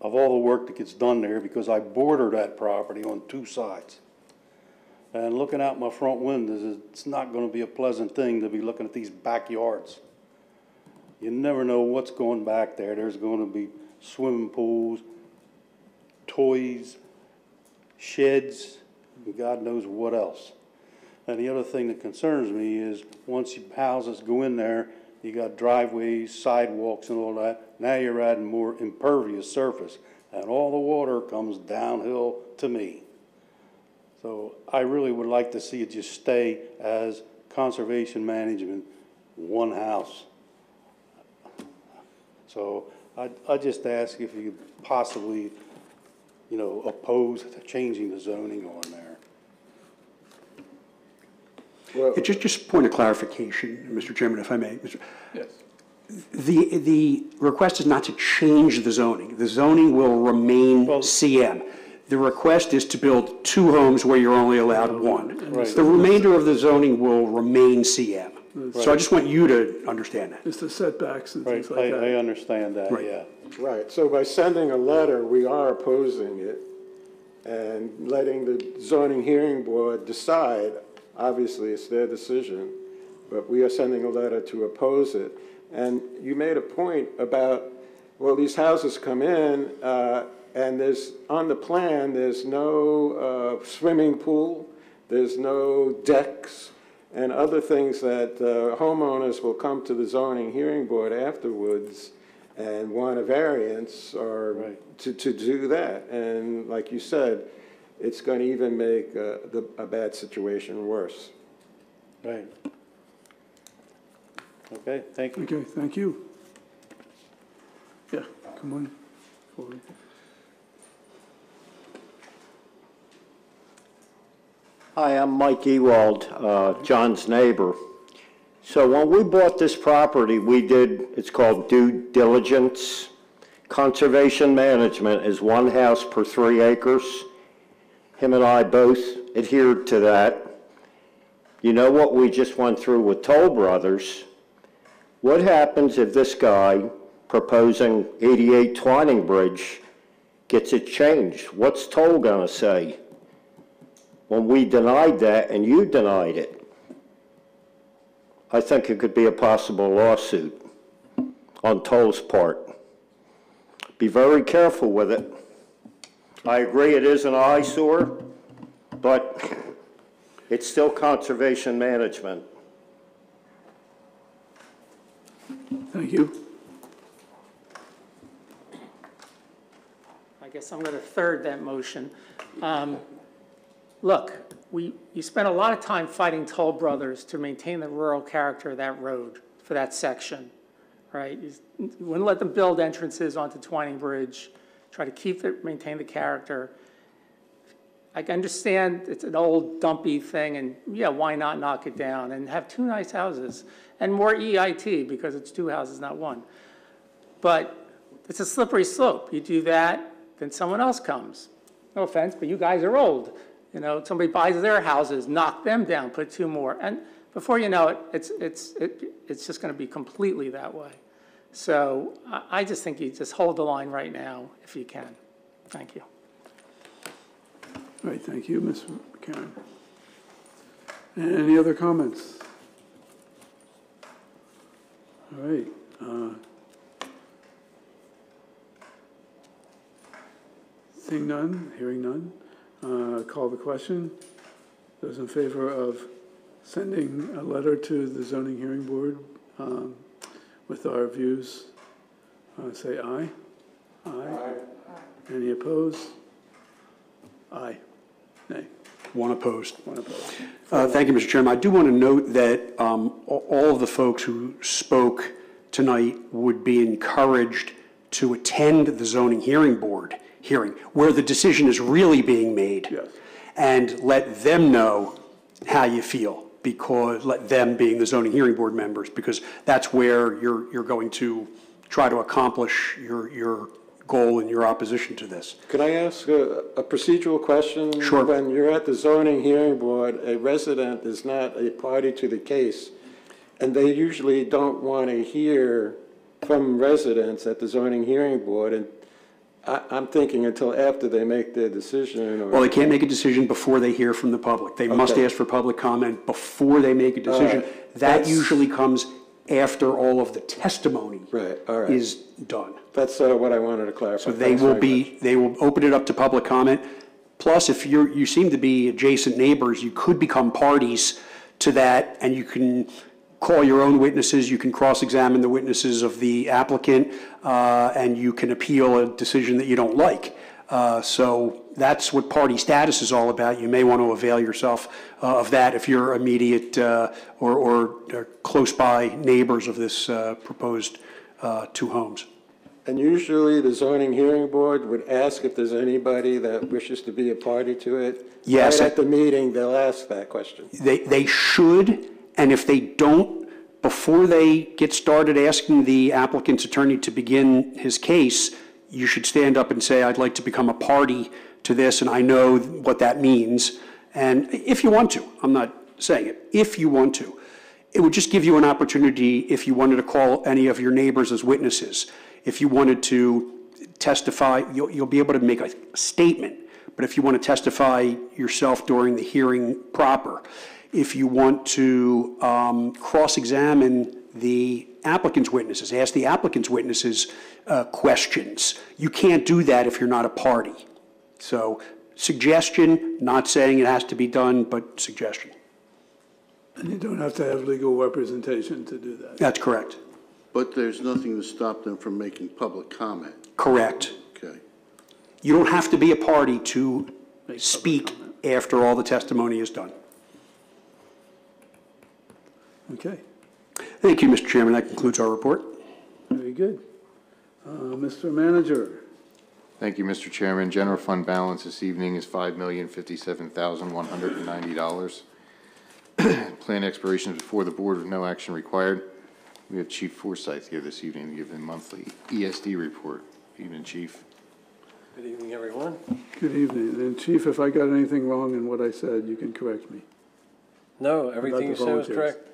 of all the work that gets done there because I border that property on two sides. And looking out my front windows, it's not gonna be a pleasant thing to be looking at these backyards. You never know what's going back there. There's gonna be swimming pools, toys, sheds, God knows what else. And the other thing that concerns me is, once houses go in there, you got driveways, sidewalks and all that, now you're adding more impervious surface, and all the water comes downhill to me. So I really would like to see it just stay as conservation management, one house. So I, I just ask if you could possibly, you know, oppose to changing the zoning on there. Well, Yeah, Just, just a point of clarification, Mr. Chairman, if I may. Mr. Yes. The, the request is not to change the zoning. The zoning will remain Well- CM. The request is to build two homes where you're only allowed one. Right. The remainder of the zoning will remain CM. So I just want you to understand that. It's the setbacks and Right, things I, like I that. understand that, Right. yeah. Right, so by sending a letter, we are opposing it and letting the zoning hearing board decide. Obviously, it's their decision, but we are sending a letter to oppose it. And you made a point about, well, these houses come in, uh, and there's, on the plan, there's no uh, swimming pool, there's no decks, and other things that uh, homeowners will come to the zoning hearing board afterwards and want a variance or Right. to, to do that. And like you said, it's going to even make uh, the, a bad situation worse. Right. Okay, thank you. Okay, thank you. Yeah, come on forward. Hi, I'm Mike Ewald, uh, John's neighbor. So when we bought this property, we did, it's called due diligence. Conservation management is one house per three acres. Him and I both adhered to that. You know what we just went through with Toll Brothers? What happens if this guy proposing 88 Twining Bridge gets it changed? What's Toll gonna say? When we denied that and you denied it? I think it could be a possible lawsuit on Toll's part. Be very careful with it. I agree it is an eyesore, but it's still conservation management. Thank you. I guess I'm going to third that motion. Um, Look, we, you spent a lot of time fighting Toll Brothers to maintain the rural character of that road for that section, right? You wouldn't let them build entrances onto Twining Bridge, try to keep it, maintain the character. I understand it's an old dumpy thing, and yeah, why not knock it down and have two nice houses and more EIT because it's two houses, not one. But it's a slippery slope. You do that, then someone else comes. No offense, but you guys are old. You know, somebody buys their houses, knock them down, put two more. And before you know it, it's, it's, it, it's just going to be completely that way. So I, I just think you just hold the line right now if you can. Thank you. All right, thank you, Ms. McCarron. Any other comments? All right. uh, Seeing none, hearing none, uh, call the question. Those in favor of sending a letter to the zoning hearing board um, with our views, uh, say aye. Aye. Any opposed? Aye. Nay. One opposed. One opposed. Uh, Thank you, Mr. Chairman. I do want to note that um, a- all of the folks who spoke tonight would be encouraged to attend the zoning hearing board hearing, where the decision is really being made. Yes. And let them know how you feel, because, let them being the zoning hearing board members, because that's where you're, you're going to try to accomplish your, your goal and your opposition to this. Can I ask a, a procedural question? Sure. When you're at the zoning hearing board, a resident is not a party to the case, and they usually don't want to hear from residents at the zoning hearing board, and I, I'm thinking until after they make their decision, or... Well, they can't make a decision before they hear from the public. They must Okay. ask for public comment before they make a decision. right. That That's- usually comes after all of the testimony Right, all right. is done. That's what I wanted to clarify. So they Thanks will very be, they will open it up to public comment. Plus, if you're, you seem to be adjacent neighbors, you could become parties to that, and you can call your own witnesses, you can cross-examine the witnesses of the applicant, uh, and you can appeal a decision that you don't like. Uh, So that's what party status is all about. You may want to avail yourself uh, of that if you're immediate uh, or, or or close-by neighbors of this uh, proposed uh, two homes. And usually, the zoning hearing board would ask if there's anybody that wishes to be a party to it. Yes. Right at the meeting, they'll ask that question. They, they should, and if they don't, before they get started asking the applicant's attorney to begin his case, you should stand up and say, I'd like to become a party to this, and I know what that means. And if you want to, I'm not saying it, if you want to, it would just give you an opportunity if you wanted to call any of your neighbors as witnesses. If you wanted to testify, you'll, you'll be able to make a statement. But if you want to testify yourself during the hearing proper, if you want to um, cross-examine the applicant's witnesses, ask the applicant's witnesses uh, questions, you can't do that if you're not a party. So suggestion, not saying it has to be done, but suggestion. And you don't have to have legal representation to do that. That's correct. But there's nothing to stop them from making public comment, Correct. okay? You don't have to be a party to speak after all the testimony is done. Okay, Thank you, Mr. Chairman. That concludes our report. very good. Uh, Mr. Manager, Thank you, Mr. Chairman. General fund balance this evening is five million fifty-seven thousand one hundred and ninety dollars. Plan expirations before the board with no action required. We have Chief Forsyth here this evening to give the monthly ESD report. Evening, Chief. Good evening, everyone. Good evening. And Chief, if I got anything wrong in what I said, you can correct me. No, everything you said was volunteers. correct.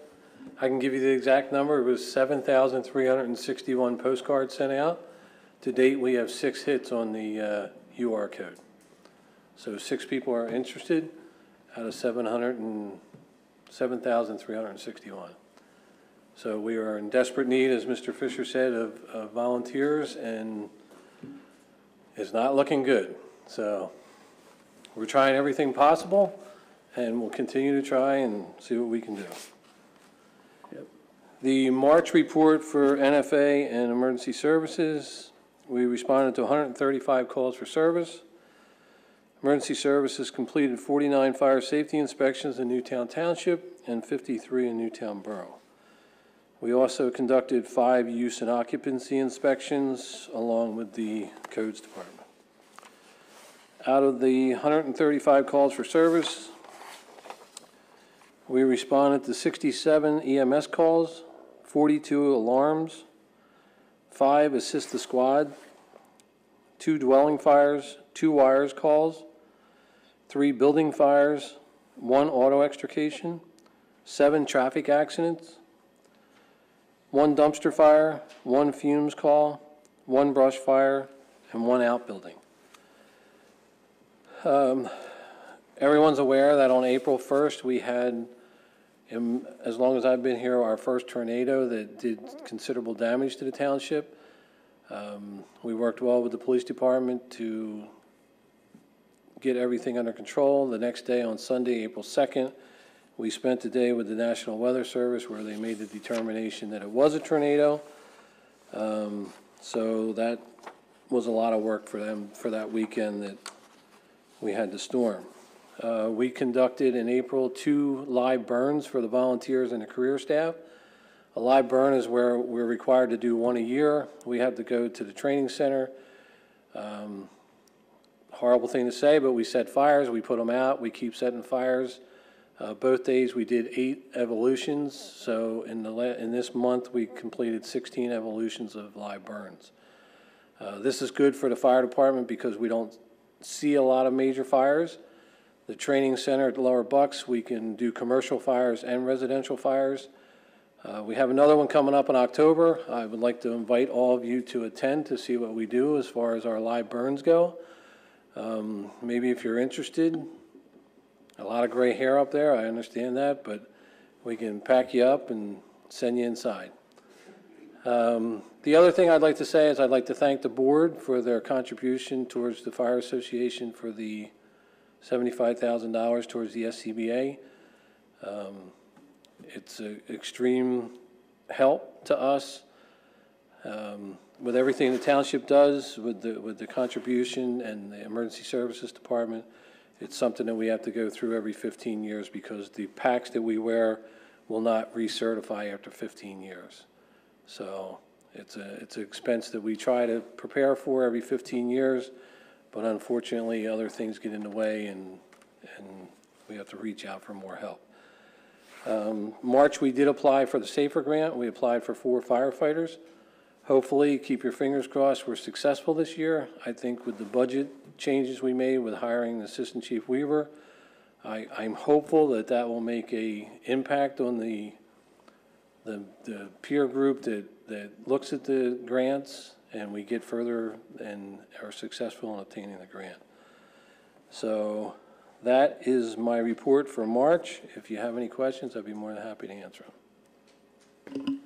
I can give you the exact number. It was seven thousand three hundred and sixty-one postcards sent out. To date, we have six hits on the uh, QR code. So six people are interested out of seven hundred and, seven thousand three hundred and sixty-one. So we are in desperate need, as Mr. Fisher said, of, of volunteers, and it's not looking good. So we're trying everything possible, and we'll continue to try and see what we can do. The March report for NFA and emergency services, we responded to 135 calls for service. Emergency services completed 49 fire safety inspections in Newtown Township and 53 in Newtown Borough. We also conducted five use and occupancy inspections along with the codes department. Out of the 135 calls for service, we responded to 67 EMS calls, 42 alarms, five assist the squad, two dwelling fires, two wires calls, three building fires, one auto extrication, seven traffic accidents, one dumpster fire, one fumes call, one brush fire, and one outbuilding. Um, Everyone's aware that on April 1st, we had, um, as long as I've been here, our first tornado that did considerable damage to the township. Um, We worked well with the police department to get everything under control. The next day, on Sunday, April 2nd, we spent the day with the National Weather Service where they made the determination that it was a tornado. Um, So that was a lot of work for them for that weekend that we had the storm. Uh, We conducted in April two live burns for the volunteers and the career staff. A live burn is where we're required to do one a year. We have to go to the training center. Um, Horrible thing to say, but we set fires, we put them out, we keep setting fires. Uh, Both days, we did eight evolutions, so in the, in this month, we completed 16 evolutions of live burns. Uh, This is good for the fire department because we don't see a lot of major fires. The training center at Lower Bucks, we can do commercial fires and residential fires. Uh, We have another one coming up in October. I would like to invite all of you to attend to see what we do as far as our live burns go. Um, Maybe if you're interested, a lot of gray hair up there, I understand that, but we can pack you up and send you inside. Um, The other thing I'd like to say is I'd like to thank the board for their contribution towards the Fire Association for the $75,000 towards the SCBA. Um, It's an extreme help to us um, with everything the township does, with the, with the contribution and the Emergency Services Department. It's something that we have to go through every 15 years because the packs that we wear will not recertify after 15 years. So it's a, it's an expense that we try to prepare for every 15 years, but unfortunately, other things get in the way and, and we have to reach out for more help. Um, March, we did apply for the SAFER grant. We applied for four firefighters. Hopefully, keep your fingers crossed, we're successful this year. I think with the budget changes we made with hiring Assistant Chief Weaver, I, I'm hopeful that that will make a impact on the, the, the peer group that, that looks at the grants and we get further and are successful in obtaining the grant. So that is my report for March. If you have any questions, I'd be more than happy to answer them.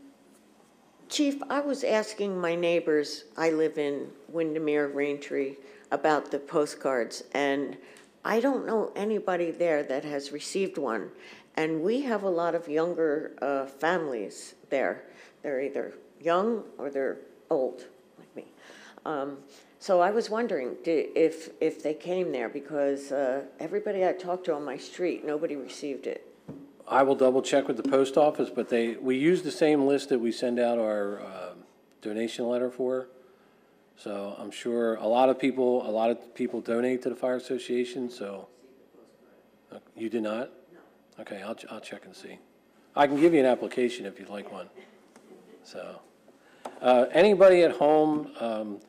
Chief, I was asking my neighbors, I live in Windermere, Raintree, about the postcards, and I don't know anybody there that has received one. And we have a lot of younger uh, families there. They're either young or they're old, me. Um, So I was wondering if, if they came there, because uh, everybody I talked to on my street, nobody received it. I will double check with the post office, but they, we use the same list that we send out our uh, donation letter for. So I'm sure a lot of people, a lot of people donate to the fire association, so. You did not? No. Okay, I'll, ch- I'll check and see. I can give you an application if you'd like one. So, uh, anybody at home, um,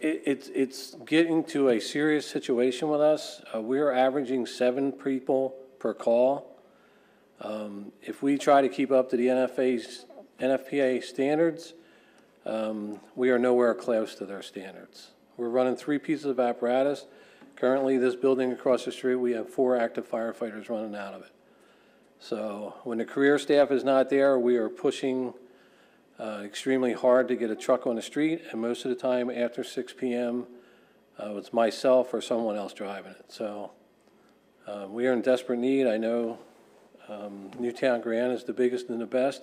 it, it's, it's getting to a serious situation with us. Uh, we're averaging seven people per call. Um, if we try to keep up to the NFA's, NFPA standards, um, we are nowhere close to their standards. We're running three pieces of apparatus. Currently, this building across the street, we have four active firefighters running out of it. So when the career staff is not there, we are pushing uh, extremely hard to get a truck on the street, and most of the time after 6 PM, uh, it's myself or someone else driving it. So uh, we are in desperate need. I know um, Newtown Grant is the biggest and the best.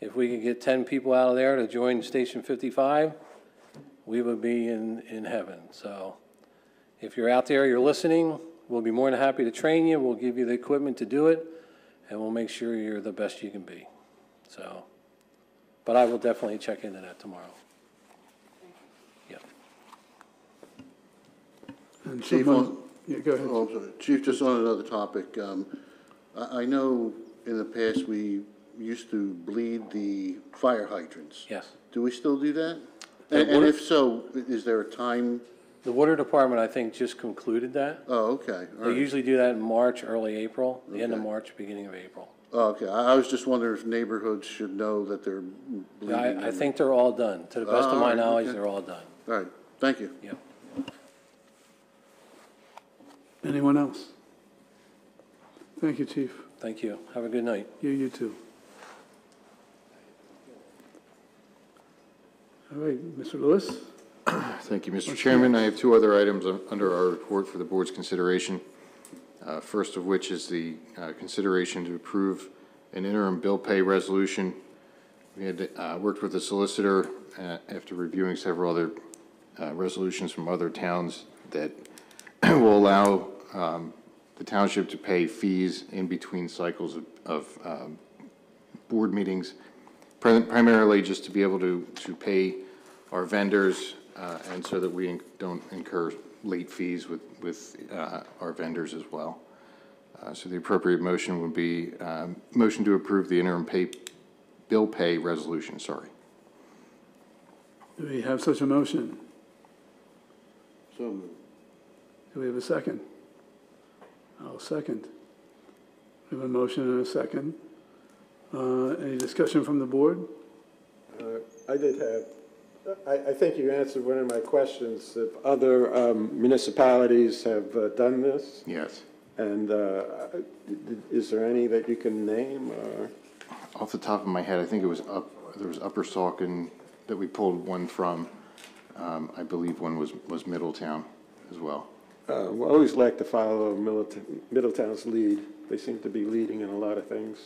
If we could get 10 people out of there to join Station 55, we would be in, in heaven. So if you're out there, you're listening, we'll be more than happy to train you. We'll give you the equipment to do it, and we'll make sure you're the best you can be. So, but I will definitely check into that tomorrow. Yep. And Chief, on- Yeah, go ahead. Oh, I'm sorry. Chief, just on another topic, um, I, I know in the past we used to bleed the fire hydrants. Yes. Do we still do that? And, and if so, is there a time? The water department, I think, just concluded that. Oh, okay, all They right. usually do that in March, early April, the end of Okay. March, beginning of April. Oh, Okay, I, I was just wondering if neighborhoods should know that they're bleeding. I, I and- think they're all done. To the best of my ah, all right, knowledge, okay. they're all done. All right, thank you. Yep. Anyone else? Thank you, Chief. Thank you. Have a good night. You, you too. All right, Mr. Lewis? Thank you, Mr. Chairman. I have two other items un- under our report for the board's consideration. Uh, First of which is the uh, consideration to approve an interim bill pay resolution. We had uh, worked with the solicitor uh, after reviewing several other uh, resolutions from other towns that will allow um, the township to pay fees in between cycles of- of um, board meetings, prim- primarily just to be able to, to pay our vendors, uh, and so that we don't incur late fees with, with uh, our vendors as well. Uh, So the appropriate motion would be, um, motion to approve the interim pay, bill pay resolution, sorry. Do we have such a motion? So moved. Do we have a second? I'll second. We have a motion and a second. Uh, Any discussion from the board? Uh, I did have, I, I think you answered one of my questions, if other um, municipalities have uh, done this, Yes. and uh, is there any that you can name, or? Off the top of my head, I think it was up, there was Upper Saucon that we pulled one from. Um, I believe one was, was Middletown as well. Uh, We always like to follow Middletown's lead. They seem to be leading in a lot of things,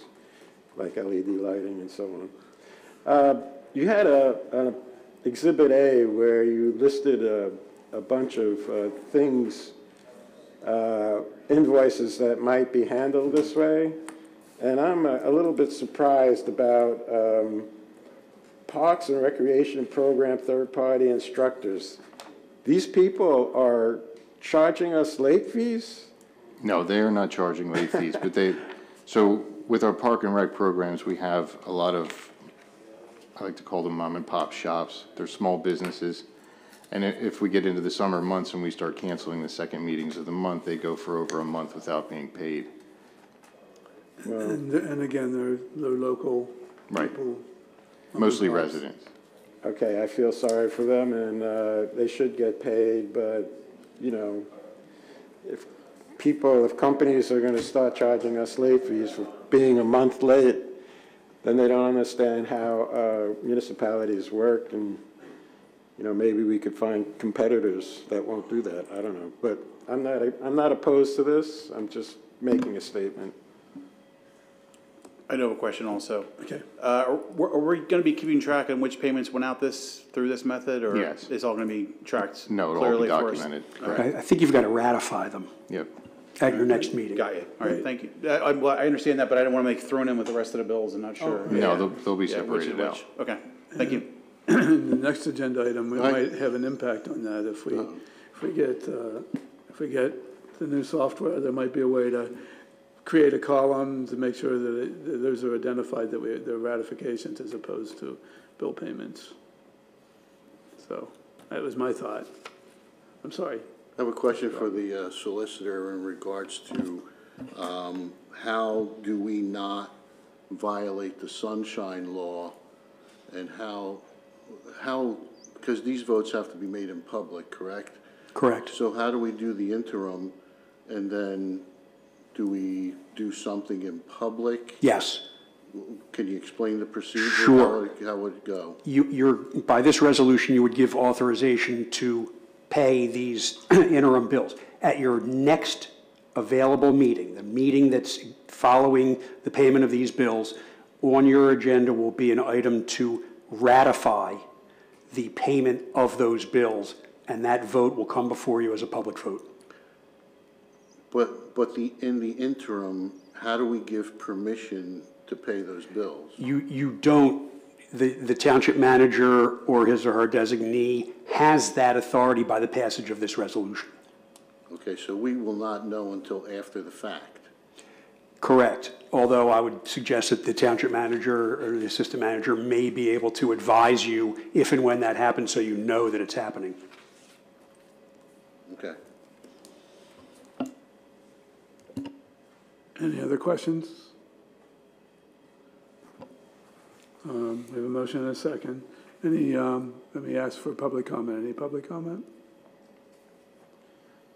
like LED lighting and so on. Uh, You had a, an Exhibit A where you listed a, a bunch of uh, things, uh, invoices that might be handled this way. And I'm a a little bit surprised about um, Parks and Recreation Program third-party instructors. These people are charging us late fees? No, they are not charging late fees, but they, so with our park and rec programs, we have a lot of, I like to call them mom and pop shops. They're small businesses. And if we get into the summer months and we start canceling the second meetings of the month, they go for over a month without being paid. And, and again, they're, they're local Right. people. Mostly Mom residents. Okay, I feel sorry for them, and uh, they should get paid, but, you know, if people, if companies are going to start charging us late fees for being a month late, then they don't understand how uh, municipalities work, and, you know, maybe we could find competitors that won't do that, I don't know. But I'm not, I'm not opposed to this, I'm just making a statement. I do have a question also. Okay. Uh, Are are we going to be keeping track on which payments went out this, through this method? Or Yes. it's all going to be tracked No, it'll all clearly be documented. All right. I, I think you've got to ratify them Yep. At your next meeting. Got you. All right, thank you. I well, I understand that, but I didn't want to make thrown in with the rest of the bills. I'm not sure. No, they'll, they'll be Yeah, which is separated out. which. Okay, thank you. the next agenda item, we Right. might have an impact on that if we, if we get, uh, if we get the new software, there might be a way to create a column to make sure that it- that those are identified, that we, they're ratifications as opposed to bill payments. So, that was my thought. I'm sorry. I have a question for the uh, solicitor in regards to um, how do we not violate the sunshine law? And how, how, because these votes have to be made in public, correct? Correct. So how do we do the interim? And then do we do something in public? Yes. Can you explain the procedure? Sure. How it- How would it go? You, you're, by this resolution, you would give authorization to pay these interim bills. At your next available meeting, the meeting that's following the payment of these bills, on your agenda will be an item to ratify the payment of those bills, and that vote will come before you as a public vote. But, but the, in the interim, how do we give permission to pay those bills? You, you don't, the, the township manager or his or her designee has that authority by the passage of this resolution. Okay, so we will not know until after the fact. Correct, although I would suggest that the township manager or the assistant manager may be able to advise you if and when that happens, so you know that it's happening. Okay. Any other questions? Um, We have a motion and a second. Any, um, let me ask for public comment. Any public comment?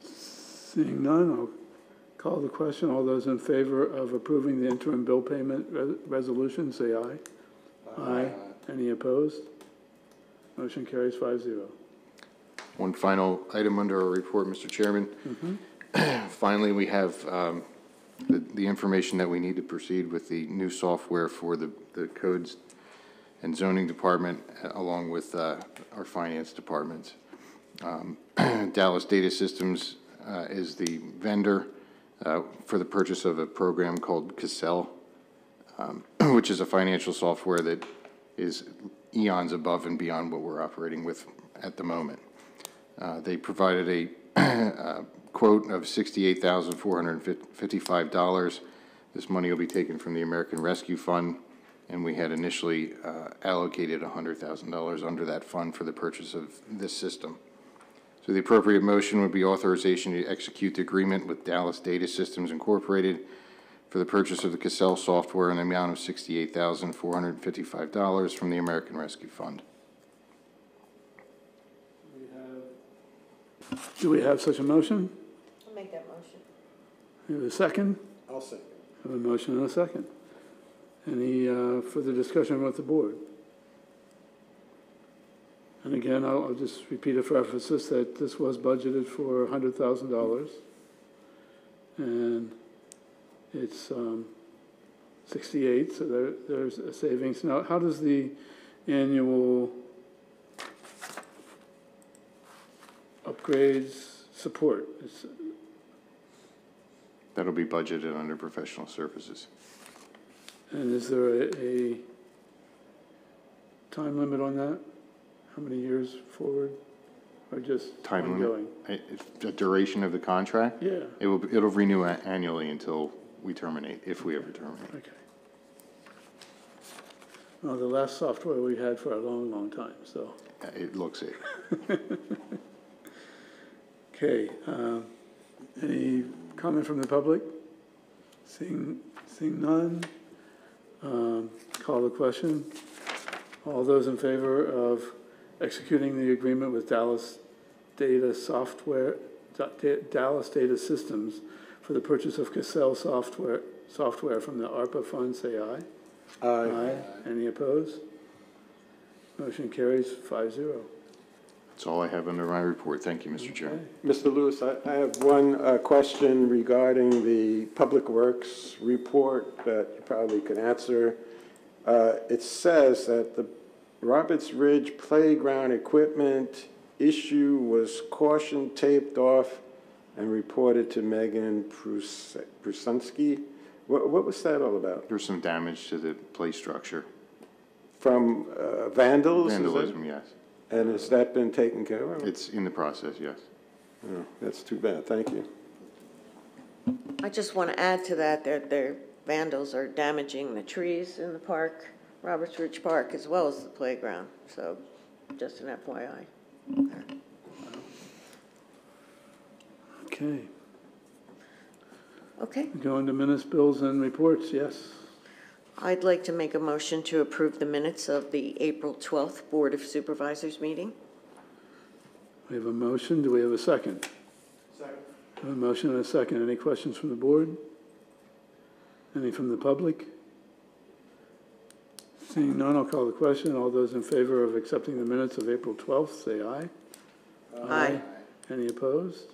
Seeing none, I'll call the question. All those in favor of approving the interim bill payment re- resolution, say aye. Aye. Any opposed? Motion carries five zero. One final item under our report, Mr. Chairman. Finally, we have um, the the information that we need to proceed with the new software for the the codes and zoning department, uh, along with uh, our finance departments. Um, Dallas Data Systems uh, is the vendor uh, for the purchase of a program called Cassell, um, which is a financial software that is eons above and beyond what we're operating with at the moment. Uh, They provided a uh, quote of $68,455. This money will be taken from the American Rescue Fund, and we had initially uh, allocated $100,000 under that fund for the purchase of this system. So the appropriate motion would be authorization to execute the agreement with Dallas Data Systems Incorporated for the purchase of the Cassell software in the amount of $68,455 from the American Rescue Fund. Do we have such a motion? I'll make that motion. We have a second? I'll second. Have a motion and a second. Any uh, further discussion with the board? And again, I'll I'll just repeat it for emphasis that this was budgeted for $100,000. And it's um, 68, so there there's a savings. Now, how does the annual upgrades support? It's- That'll be budgeted under professional services. And is there a, a time limit on that? How many years forward, or just Time ongoing? limit, I- if the duration of the contract? Yeah. It will, it'll renew a- annually until we terminate, if we ever terminate. Okay. Well, the last software we had for a long, long time, so. Uh, It looks it. Okay, um, any comment from the public? Seeing, seeing none, um, call the question. All those in favor of executing the agreement with Dallas Data Software, Da- Dallas Data Systems for the purchase of Cassell software, software from the ARPA fund, say aye. Aye. Any opposed? Motion carries five zero. That's all I have under my report. Thank you, Mr. Chair. Mr. Lewis, I I have one uh, question regarding the Public Works report that you probably can answer. Uh, It says that the Roberts Ridge Playground Equipment issue was caution taped off and reported to Megan Prus- Prusinski. What what was that all about? There's some damage to the play structure. From uh, vandals? Vandalism, yes. And has that been taken care of? It's in the process, yes. Oh, That's too bad, thank you. I just want to add to that, that their vandals are damaging the trees in the park, Roberts Ridge Park, as well as the playground. So just an FYI. Okay. Okay, Going to minutes, bills, and reports, yes. I'd like to make a motion to approve the minutes of the April 12th Board of Supervisors meeting. We have a motion, do we have a second? Second. A motion and a second, any questions from the board? Any from the public? Seeing none, I'll call the question. All those in favor of accepting the minutes of April 12th, say aye. Aye. Any opposed?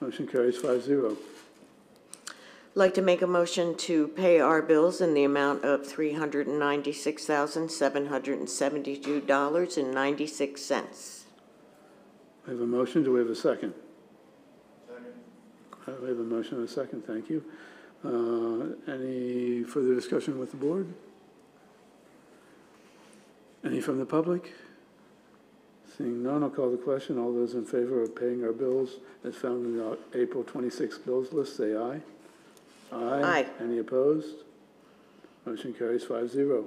Motion carries five zero. Like to make a motion to pay our bills in the amount of $396,772.96. We have a motion, do we have a second? Second. We have a motion and a second, thank you. Uh, Any further discussion with the board? Any from the public? Seeing none, I'll call the question. All those in favor of paying our bills as found in the April 26 bills list, say aye. Aye. Any opposed? Motion carries five zero.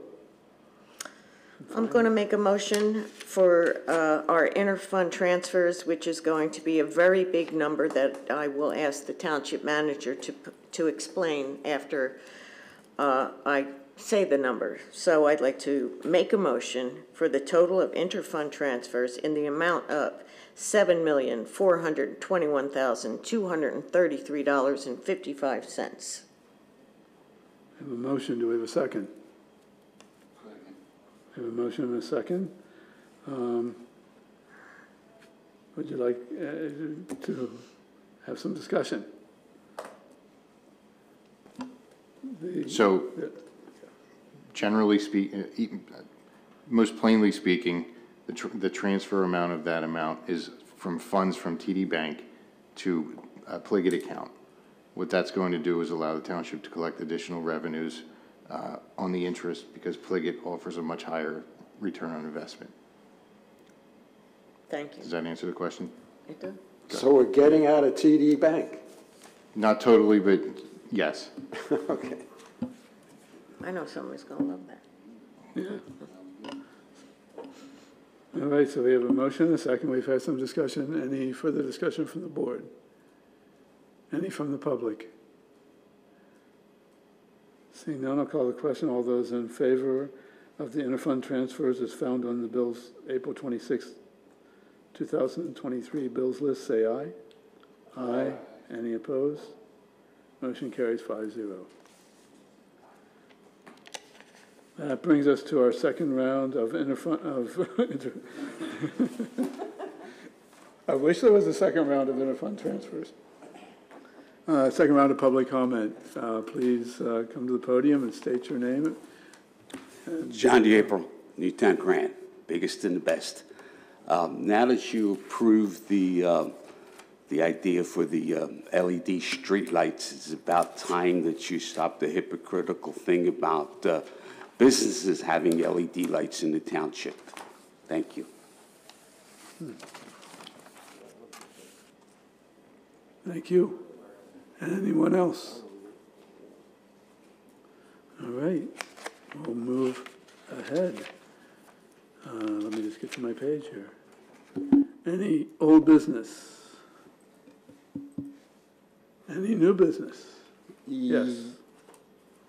I'm going to make a motion for uh, our interfund transfers, which is going to be a very big number that I will ask the township manager to, to explain after uh, I say the number. So I'd like to make a motion for the total of interfund transfers in the amount of seven million, four hundred twenty-one thousand, two hundred and thirty-three dollars and fifty-five cents. We have a motion, do we have a second? We have a motion and a second. Um, Would you like uh, to have some discussion? The- So generally speak, uh, e- most plainly speaking, the, tr- the transfer amount of that amount is from funds from TD Bank to a PLGIT account. What that's going to do is allow the township to collect additional revenues uh, on the interest because PLGIT offers a much higher return on investment. Thank you. Does that answer the question? It does? So we're getting out of TD Bank? Not totally, but yes. Okay. I know someone's going to love that. All right, so we have a motion, a second, we've had some discussion. Any further discussion from the board? Any from the public? Seeing none, I'll call the question. All those in favor of the interfund transfers as found on the bills April 26, 2023 bills list, say aye. Aye. Any opposed? Motion carries 5-0. That brings us to our second round of interfund, of, inter- I wish there was a second round of interfund transfers. Uh, second round of public comment. Uh, please, uh, come to the podium and state your name. John DeApril, Newtown Grant, biggest and the best. Um, Now that you approved the, uh, the idea for the um, LED streetlights, it's about time that you stop the hypocritical thing about uh, businesses having LED lights in the township. Thank you. Thank you. And anyone else? All right, we'll move ahead. Uh, let me just get to my page here. Any old business? Any new business? Yes.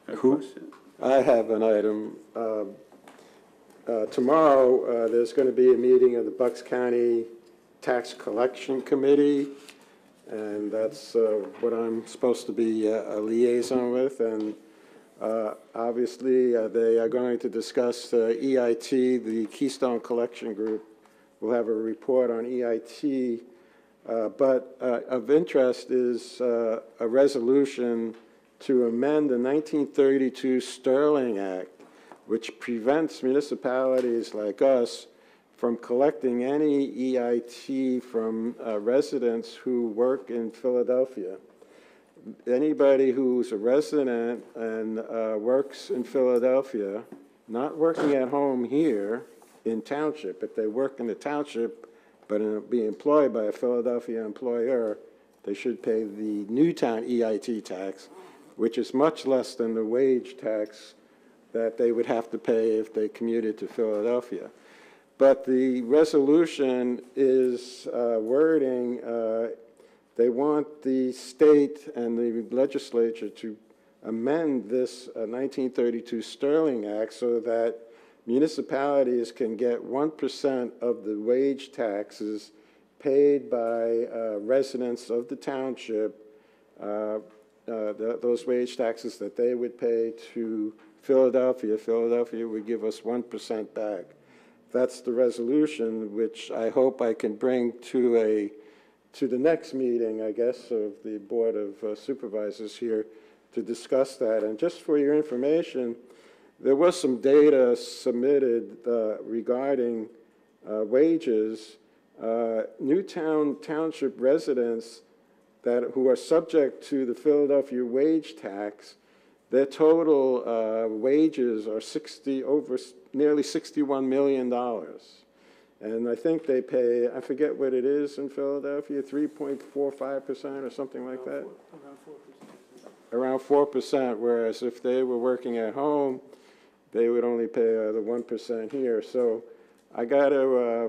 Who? question. I have an item. Um, uh, Tomorrow, uh, there's going to be a meeting of the Bucks County Tax Collection Committee, and that's uh, what I'm supposed to be uh, a liaison with. And uh, obviously, uh, they are going to discuss uh, EIT, the Keystone Collection Group We'll have a report on EIT. Uh, But uh, of interest is uh, a resolution to amend the 1932 Sterling Act, which prevents municipalities like us from collecting any EIT from uh, residents who work in Philadelphia. Anybody who's a resident and uh, works in Philadelphia not working at home here in township, if they work in the township but uh, be employed by a Philadelphia employer, they should pay the Newtown EIT tax, which is much less than the wage tax that they would have to pay if they commuted to Philadelphia. But the resolution is uh, wording, uh, they want the state and the legislature to amend this uh, 1932 Sterling Act so that municipalities can get 1% of the wage taxes paid by uh, residents of the township, uh, uh, th- those wage taxes that they would pay to Philadelphia. Philadelphia would give us 1% back. That's the resolution, which I hope I can bring to a, to the next meeting, I guess, of the Board of uh, Supervisors here to discuss that. And just for your information, there was some data submitted uh, regarding uh, wages. Uh, Newtown Township residents that, who are subject to the Philadelphia wage tax, their total uh, wages are 60, over, nearly $61 million. And I think they pay, I forget what it is in Philadelphia, 3.45% or something like that? Around 4%, whereas if they were working at home, they would only pay uh, the 1% here. So I got to uh,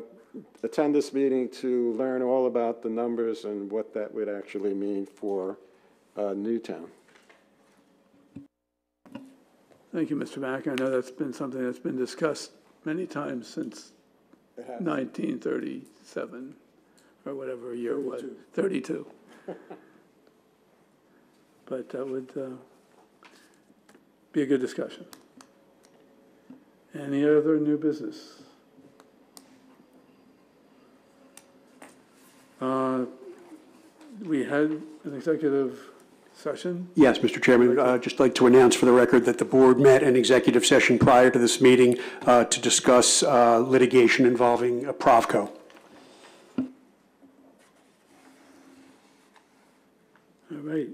attend this meeting to learn all about the numbers and what that would actually mean for uh, Newtown. Thank you, Mr. Mack. I know that's been something that's been discussed many times since 1937, or whatever year it was. 32. But that would uh, be a good discussion. Any other new business? Uh, We had an executive session. Yes, Mr. Chairman, I'd just like to announce for the record that the board met an executive session prior to this meeting uh, to discuss uh, litigation involving uh, Provco. All right.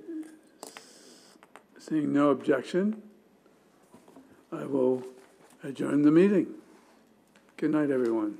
Seeing no objection, I will adjourn the meeting. Good night, everyone.